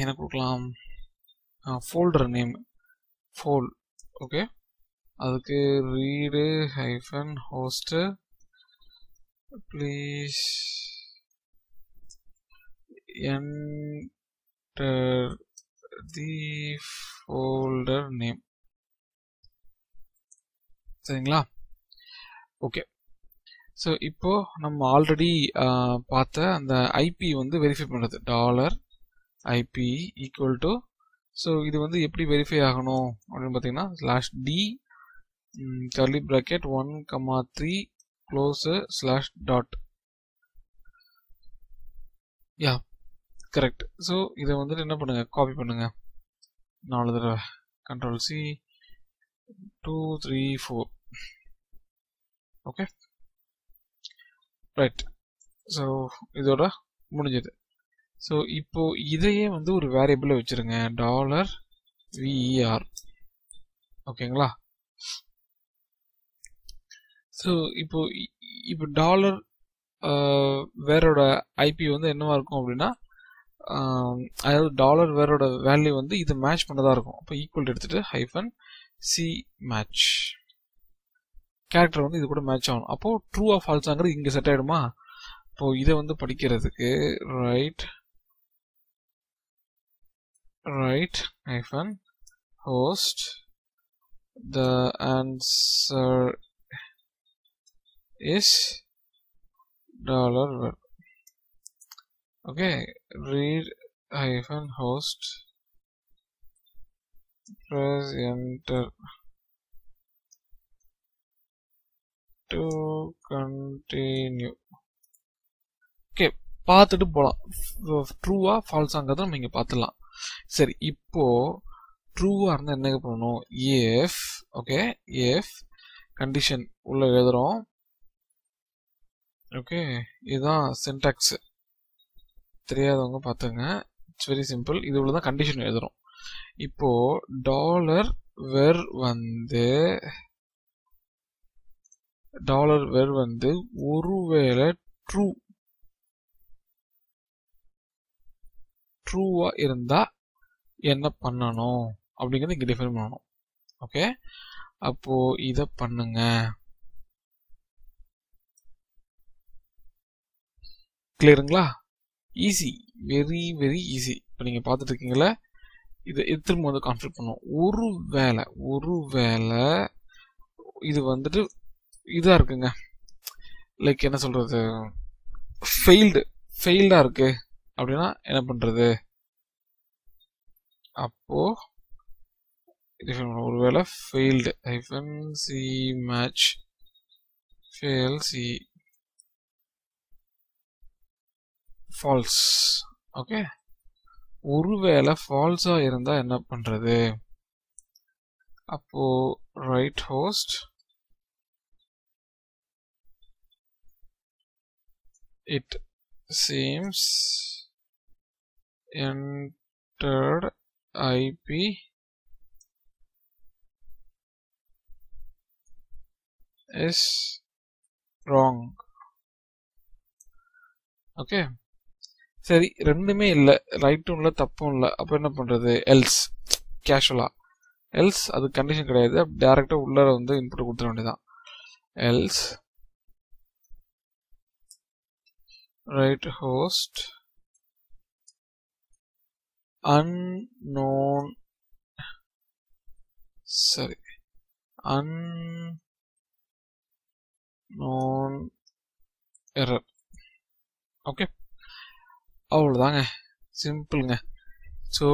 என்ன கொடுக்கலாம்? ஃபோல்டர் நேம் ஃபோல் ஓகே அதுக்கு read hyphen host please enter the folder name சரிங்களா? ஓகே ஸோ இப்போ நம்ம ஆல்ரெடி பார்த்த அந்த ஐபி வந்து வெரிஃபை பண்ணுறது dollar IP equal to so இது வந்து எப்படி வெரிஃபை ஆகணும் அப்படின்னு பார்த்தீங்கன்னா slash d curly bracket one comma three close slash dot yeah correct so இதை வந்துட்டு என்ன பண்ணுங்கள் காப்பி பண்ணுங்கள் நாலு தடவை. Control C two three four okay right so இதோட முடிஞ்சது. ஸோ இப்போ இதையே வந்து ஒரு வேரியபிளை வச்சுருங்க. டாலர் விஇஆர் ஓகேங்களா ஸோ இப்போ இப்போ டாலர் வேரோட ஐபி வந்து என்னவா இருக்கும் அப்படின்னா அதாவது டாலர் வேரோட வேல்யூ வந்து இது மேட்ச் பண்ணதா இருக்கும். அப்போ ஈக்குவல் எடுத்துட்டு ஹைஃபன் சி மேட்ச் கேரக்டர் வந்து இது கூட மேட்ச் ஆகணும். அப்போ ட்ரூ ஆஃப் ஃபால்ஸாங்கிறது இங்க செட் ஆயிடுமா? இப்போ இதை வந்து படிக்கிறதுக்கு right write hyphen host the answer is dollar web okay read hyphen host press enter to continue. Okay பார்த்துட்டு போகலாம் ட்ரூவா ஃபால்ஸாங்கிறத நம்ம இங்கே பார்த்துடலாம். சரி இப்போ ட்ரூவா இருந்தால் என்ன பண்ணணும்? ஏஃப் ஓகே ஏஃப் கண்டிஷன் உள்ள எழுதுறோம். ஓகே இதுதான் சின்டாக்ஸ் தெரியாதவங்க பார்த்துங்க. இட்ஸ் வெரி சிம்பிள் இது உள்ள தான் கண்டிஷன் எழுதுறோம். இப்போ டாலர் வெர் வந்து டாலர் வெர் வந்து ஒருவேளை ட்ரூ ட்ரூவா இருந்தா என்ன பண்ணணும்? அப்படிங்கிறது இங்க டிஃபைன் பண்ணணும். ஓகே அப்போ இதை பண்ணுங்க. கிளியருங்களா ஈஸி வெரி வெரி ஈஸி இப்போ நீங்கள் பார்த்துட்டு இருக்கீங்களா இது திரும்ப வந்து கான்ஃபிளிக் பண்ணும். ஒரு வேலை ஒரு வேலை இது வந்துட்டு இதாக இருக்குங்க. லைக் என்ன சொல்கிறது ஃபெயில்டு ஃபெயில்டாக இருக்குது அப்படின்னா என்ன பண்ணுறது அப்போது ஒரு வேலை failed hyphen c match fail c false okay ஒருவேளை ஃபால்ஸா இருந்தா என்ன பண்றது? அப்போ write host it seems entered IP is wrong. Okay சரி ரெண்டுமே இல்லை. ரைட்டும் இல்லை தப்பும் இல்லை. அப்போ என்ன பண்ணுறது எல்ஸ் கேஷுவலாக எல்ஸ் அது கண்டிஷன் கிடையாது. டேரெக்டாக உள்ளார வந்து இன்புட் கொடுத்துட வேண்டியதான் else write host unknown. Sorry. Unknown error. Okay அவ்வளோதாங்க சிம்பிளுங்க ஸோ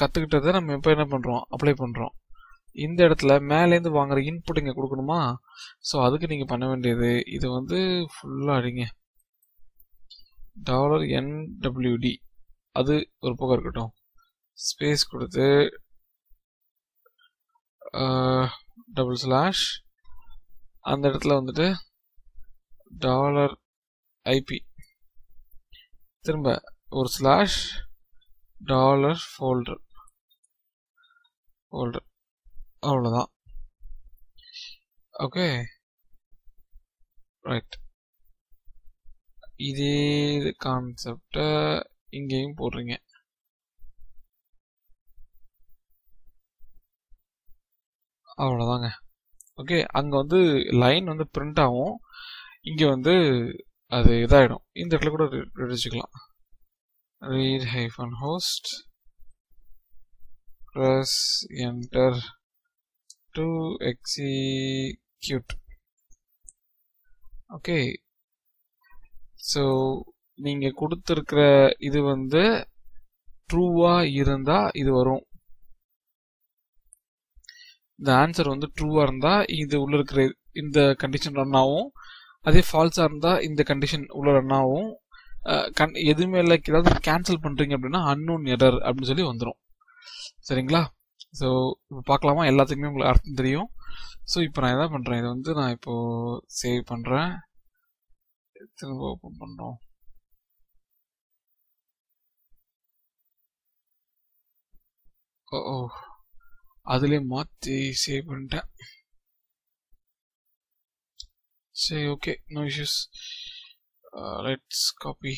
கற்றுக்கிட்டதை நம்ம இப்போ என்ன பண்ணுறோம் அப்ளை பண்ணுறோம் இந்த இடத்துல மேலேருந்து வாங்குற இன்புட் இங்கே கொடுக்கணுமா? ஸோ அதுக்கு நீங்கள் பண்ண வேண்டியது இது வந்து ஃபுல்லாக அடிங்க. டாலர் என்டபிள்யூடி அது ஒரு பக்கம் இருக்கட்டும். ஸ்பேஸ் கொடுத்து டபுள் ஸ்லாஷ் அந்த இடத்துல வந்துட்டு டாலர் ஐபி திரும்ப ஒரு ஸ்லாஷ் டாலர் ஃபோல்டர் ஃபோல்டர் அவ்வளோதான் ஓகே ரைட் இதே கான்செப்டை இங்கேயும் போடுறீங்க. அவ்வளோதாங்க ஓகே அங்கே வந்து லைன் வந்து பிரிண்ட் ஆகும். இங்கே வந்து அது இதாகிடும் இந்த இடத்துல கூட வச்சுக்கலாம் read hyphen host please enter to execute okay so நீங்கள் கொடுத்துருக்கிற இது வந்து ட்ரூவாக இருந்தால் இது வரும். இந்த ஆன்சர் வந்து ட்ரூவாக இருந்தால் இது உள்ள இருக்கிற இந்த கண்டிஷன் ரன் ஆகும் அதே ஃபால்ஸாக இருந்தால் இந்த கண்டிஷன் உள்ள ரன் ஆகும். கண் எதுவுமே இல்லை ஏதாவது கேன்சல் பண்ணுறீங்க அப்படின்னா அன்னோன் எரர் அப்படின்னு சொல்லி வந்துடும் சரிங்களா? ஸோ இப்போ பார்க்கலாமா? எல்லாத்துக்குமே உங்களுக்கு அர்த்தம் தெரியும். ஸோ இப்போ நான் என்ன பண்ணுறேன் இதை வந்து நான் இப்போது சேவ் பண்ணுறேன் திரும்ப ஓப்பன் பண்ணுறோம் ஓ ஓ. மாற்றி சேவ் பண்ணிட்டேன். சரி okay no issues let's copy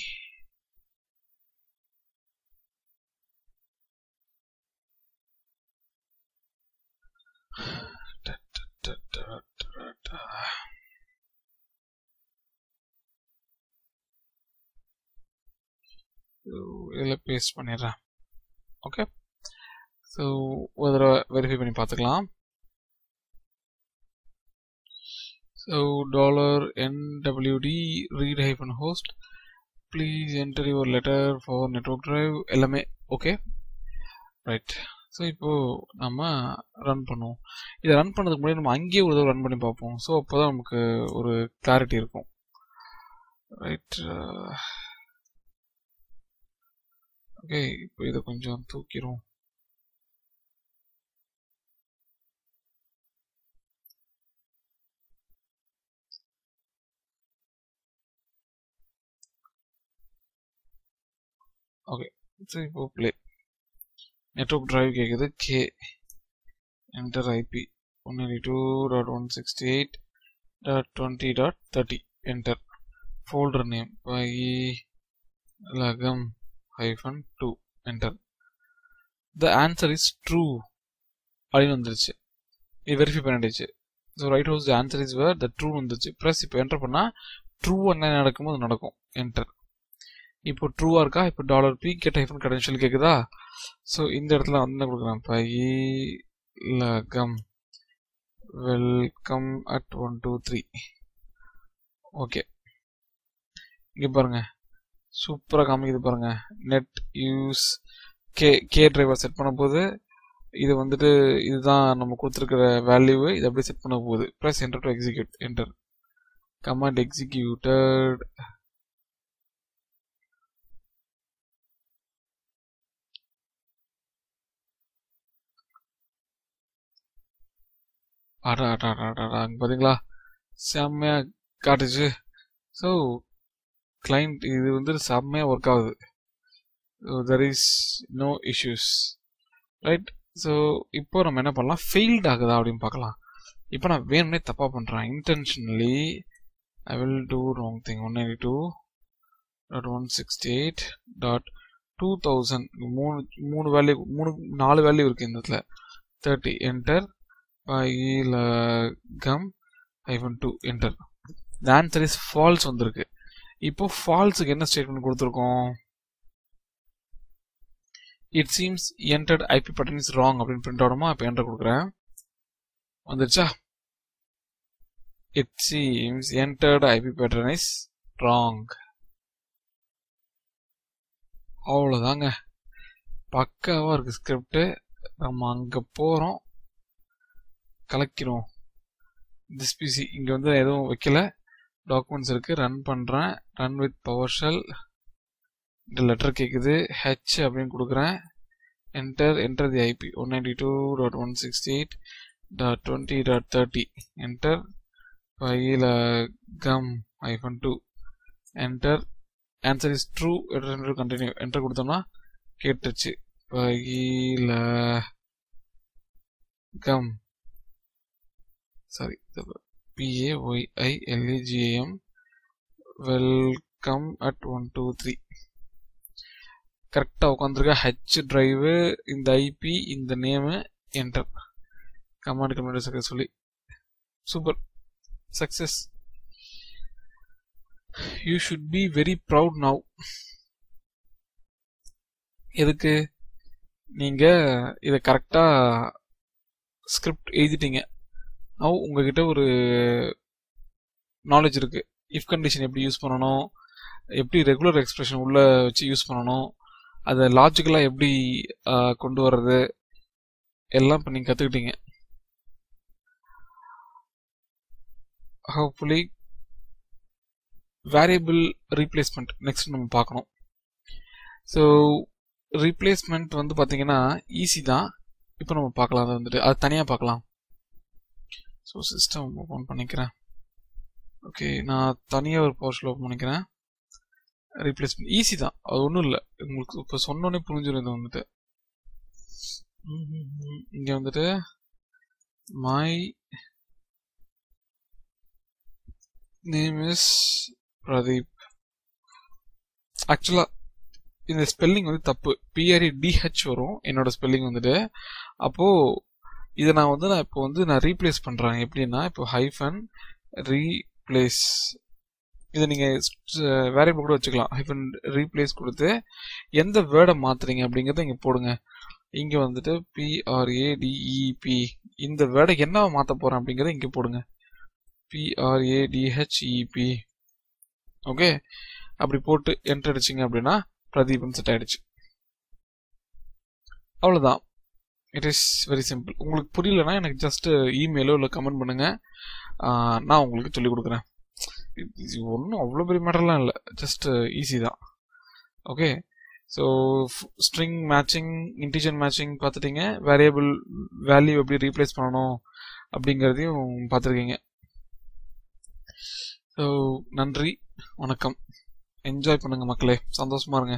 இதில் பேஸ்ட் பண்ணிடுறேன் ஓகே ஸோ ஒரு தடவை வெரிஃபை பண்ணி பார்த்துக்கலாம் So dollar $nwd read hyphen host please enter your letter for network drive. எல்லாமே ஓகே ரைட் ஸோ இப்போ நம்ம ரன் பண்ணுவோம். இதை ரன் பண்ணதுக்கு முன்னாடி நம்ம அங்கேயே ஒரு தடவை ரன் பண்ணி பார்ப்போம். ஸோ அப்போ தான் நமக்கு ஒரு கிளாரிட்டி இருக்கும். ரைட் ஓகே uh, இப்போ இதை கொஞ்சம் தூக்கிடும் ஓகே சரி இப்போ ப்ளே நெட்ஒர்க் டிரைவ் கேட்குது K enter IP one eighty two dot one sixty eight dot twenty dot thirty enter folder name Payilagam hyphen two enter the answer is true அப்படின்னு வந்துருச்சு. இது verify பண்ணிடுச்சு. So write house answer is where the true வந்துருச்சு. Plus இப்போ enter பண்ணால் true என்ன நடக்குமோ அது நடக்கும். என்டர் இப்போ ட்ரூவாக இருக்கா? இப்போ dollar P get hyphen credential கேக்குதா? ஸோ இந்த இடத்துல வந்து என்ன கொடுக்குறேன்? Payilagam welcome at one two three okay இங்கே பாருங்க. சூப்பராக காமிக்குது பாருங்க. Net use K K driver set பண்ண போது இது வந்துட்டு இதுதான் நம்ம கொடுத்துருக்கிற வேல்யூ இது அப்படியே செட் பண்ண போகுது please enter to execute enter command executed அடா அடா அடா அடா பார்த்தீங்களா செம்மையாக காட்டுச்சு. ஸோ கிளைண்ட் இது வந்து செம்மையாக ஒர்க் ஆகுது. There is no issues right so இப்போ நம்ம என்ன பண்ணலாம்? ஃபெயில்ட் ஆகுதா அப்படின்னு பார்க்கலாம். இப்போ நான் வேணும்னே தப்பாக பண்ணுறேன் intentionally I will do wrong thing one eighty two dot one sixty eight dot two thousand மூணு மூணு வேல்யூ மூணு நாலு வேல்யூ இருக்குது இந்த இடத்துல. தேர்ட்டி என்டர் கம் ஐவன் டூ என்டர் இந்த ஆன்சர் இஸ் ஃபால்ஸ் வந்திருக்கு. இப்போ ஃபால்ஸுக்கு என்ன ஸ்டேட்மெண்ட் கொடுத்துருக்கோம்? It seems entered IP button is wrong அப்படின்னு பிரிண்ட் ஆகணுமா? இப்போ என்டர் கொடுக்குறேன். வந்துருச்சா? It seems entered IP button is wrong அவ்வளோதாங்க பக்காவாக இருக்குது ஸ்கிரிப்டு நம்ம அங்கே போகிறோம் கலக்கிறோம். திஸ் பிசி இங்க வந்து எதுவும் வைக்கல. டாக்குமெண்ட்ஸ் இருக்கு. ரன் பண்றேன். ரன் வித் பவர் ஷெல் இந்த லெட்டர் கேட்குது ஹெச் அப்படின்னு கொடுக்குறேன். Enter enter the IP one ninety two dot one sixty eight dot twenty dot thirty enter file come hyphen two enter answer is true enter continue enter கொடுத்தோம்னா கேட்டுச்சு. File come sorry பிஏஒய்ஐஎல்ஏஜிஏஎம் welcome at one two three கரெக்டாக உட்காந்துருக்க H drive இந்த IP இந்த name enter command computer சொல்லி. Super success you should be very proud now எதுக்கு? நீங்கள் இதை கரெக்டாக ஸ்கிரிப்ட் எழுதிட்டீங்க. நவ் உங்ககிட்ட ஒரு நாலேஜ் இருக்குது இஃப் கண்டிஷன் எப்படி யூஸ் பண்ணணும் எப்படி ரெகுலர் எக்ஸ்பிரஷன் உள்ள வச்சு யூஸ் பண்ணணும் அதை லாஜிக்கலாக எப்படி கொண்டு வர்றது எல்லாம் இப்போ நீங்கள் கற்றுக்கிட்டீங்க ஹோப்ஃபுல்லி வேரியபிள் ரீப்ளேஸ்மெண்ட் நெக்ஸ்ட் நம்ம பார்க்கணும். ஸோ ரீப்ளேஸ்மெண்ட் வந்து பார்த்தீங்கன்னா ஈஸி தான். இப்போ நம்ம பார்க்கலாம். அதை வந்துட்டு அது தனியாக பார்க்கலாம். ஸோ சிஸ்டம் ஓப்பன் பண்ணிக்கிறேன். ஓகே நான் தனியாக ஒரு பவர் ஓப்பன் பண்ணிக்கிறேன். ரீப்ளேஸ்மெண்ட் ஈஸி தான். அது ஒன்றும் இல்லை. உங்களுக்கு இப்போ சொன்னோன்னே புரிஞ்சிடும் இது வந்துட்டு. இங்கே வந்துட்டு மை நேம் இஸ் பிரதீப் ஆக்சுவலாக இந்த ஸ்பெல்லிங் வந்து தப்பு. பிஆர்இ டிஹெச் வரும். என்னோட ஸ்பெல்லிங் வந்துட்டு. அப்போது இதை நான் வந்து நான் இப்போ வந்து நான் ரீப்ளேஸ் பண்ணுறேன் எப்படின்னா இப்போ ஹைஃபன் ரீப்ளேஸ் இதை நீங்கள் வேரியபிள் கூட வச்சுக்கலாம். ஹைஃபன் ரீப்ளேஸ் கொடுத்து எந்த வேர்டை மாற்றுறீங்க அப்படிங்கிறத இங்கே போடுங்க. இங்கே வந்துட்டு பிஆர்ஏடிஇபி இந்த வேர்டை என்ன மாற்ற போகிறேன் அப்படிங்கிறத இங்கே போடுங்க. பிஆர்ஏடிஹெச்இபி ஓகே அப்படி போட்டு என்ட்ரு அடிச்சிங்க அப்படின்னா பிரதீபன் செட் ஆகிடுச்சு அவ்வளோதான் இட் இஸ் வெரி சிம்பிள் உங்களுக்கு புரியலன்னா எனக்கு ஜஸ்ட்டு இமெயிலோ இல்லை கமெண்ட் பண்ணுங்கள் நான் உங்களுக்கு சொல்லிக் கொடுக்குறேன். இது ஒன்றும் அவ்வளோ பெரிய மேட்டர்லாம் இல்லை. ஜஸ்ட் ஈஸி தான். Okay so string matching integer matching பார்த்துட்டீங்க. வேரியபிள் வேல்யூ எப்படி ரீப்ளேஸ் பண்ணணும் அப்படிங்கிறதையும் பார்த்துருக்கீங்க. ஸோ நன்றி. வணக்கம். என்ஜாய் பண்ணுங்கள் மக்களே. சந்தோஷமாக இருங்க.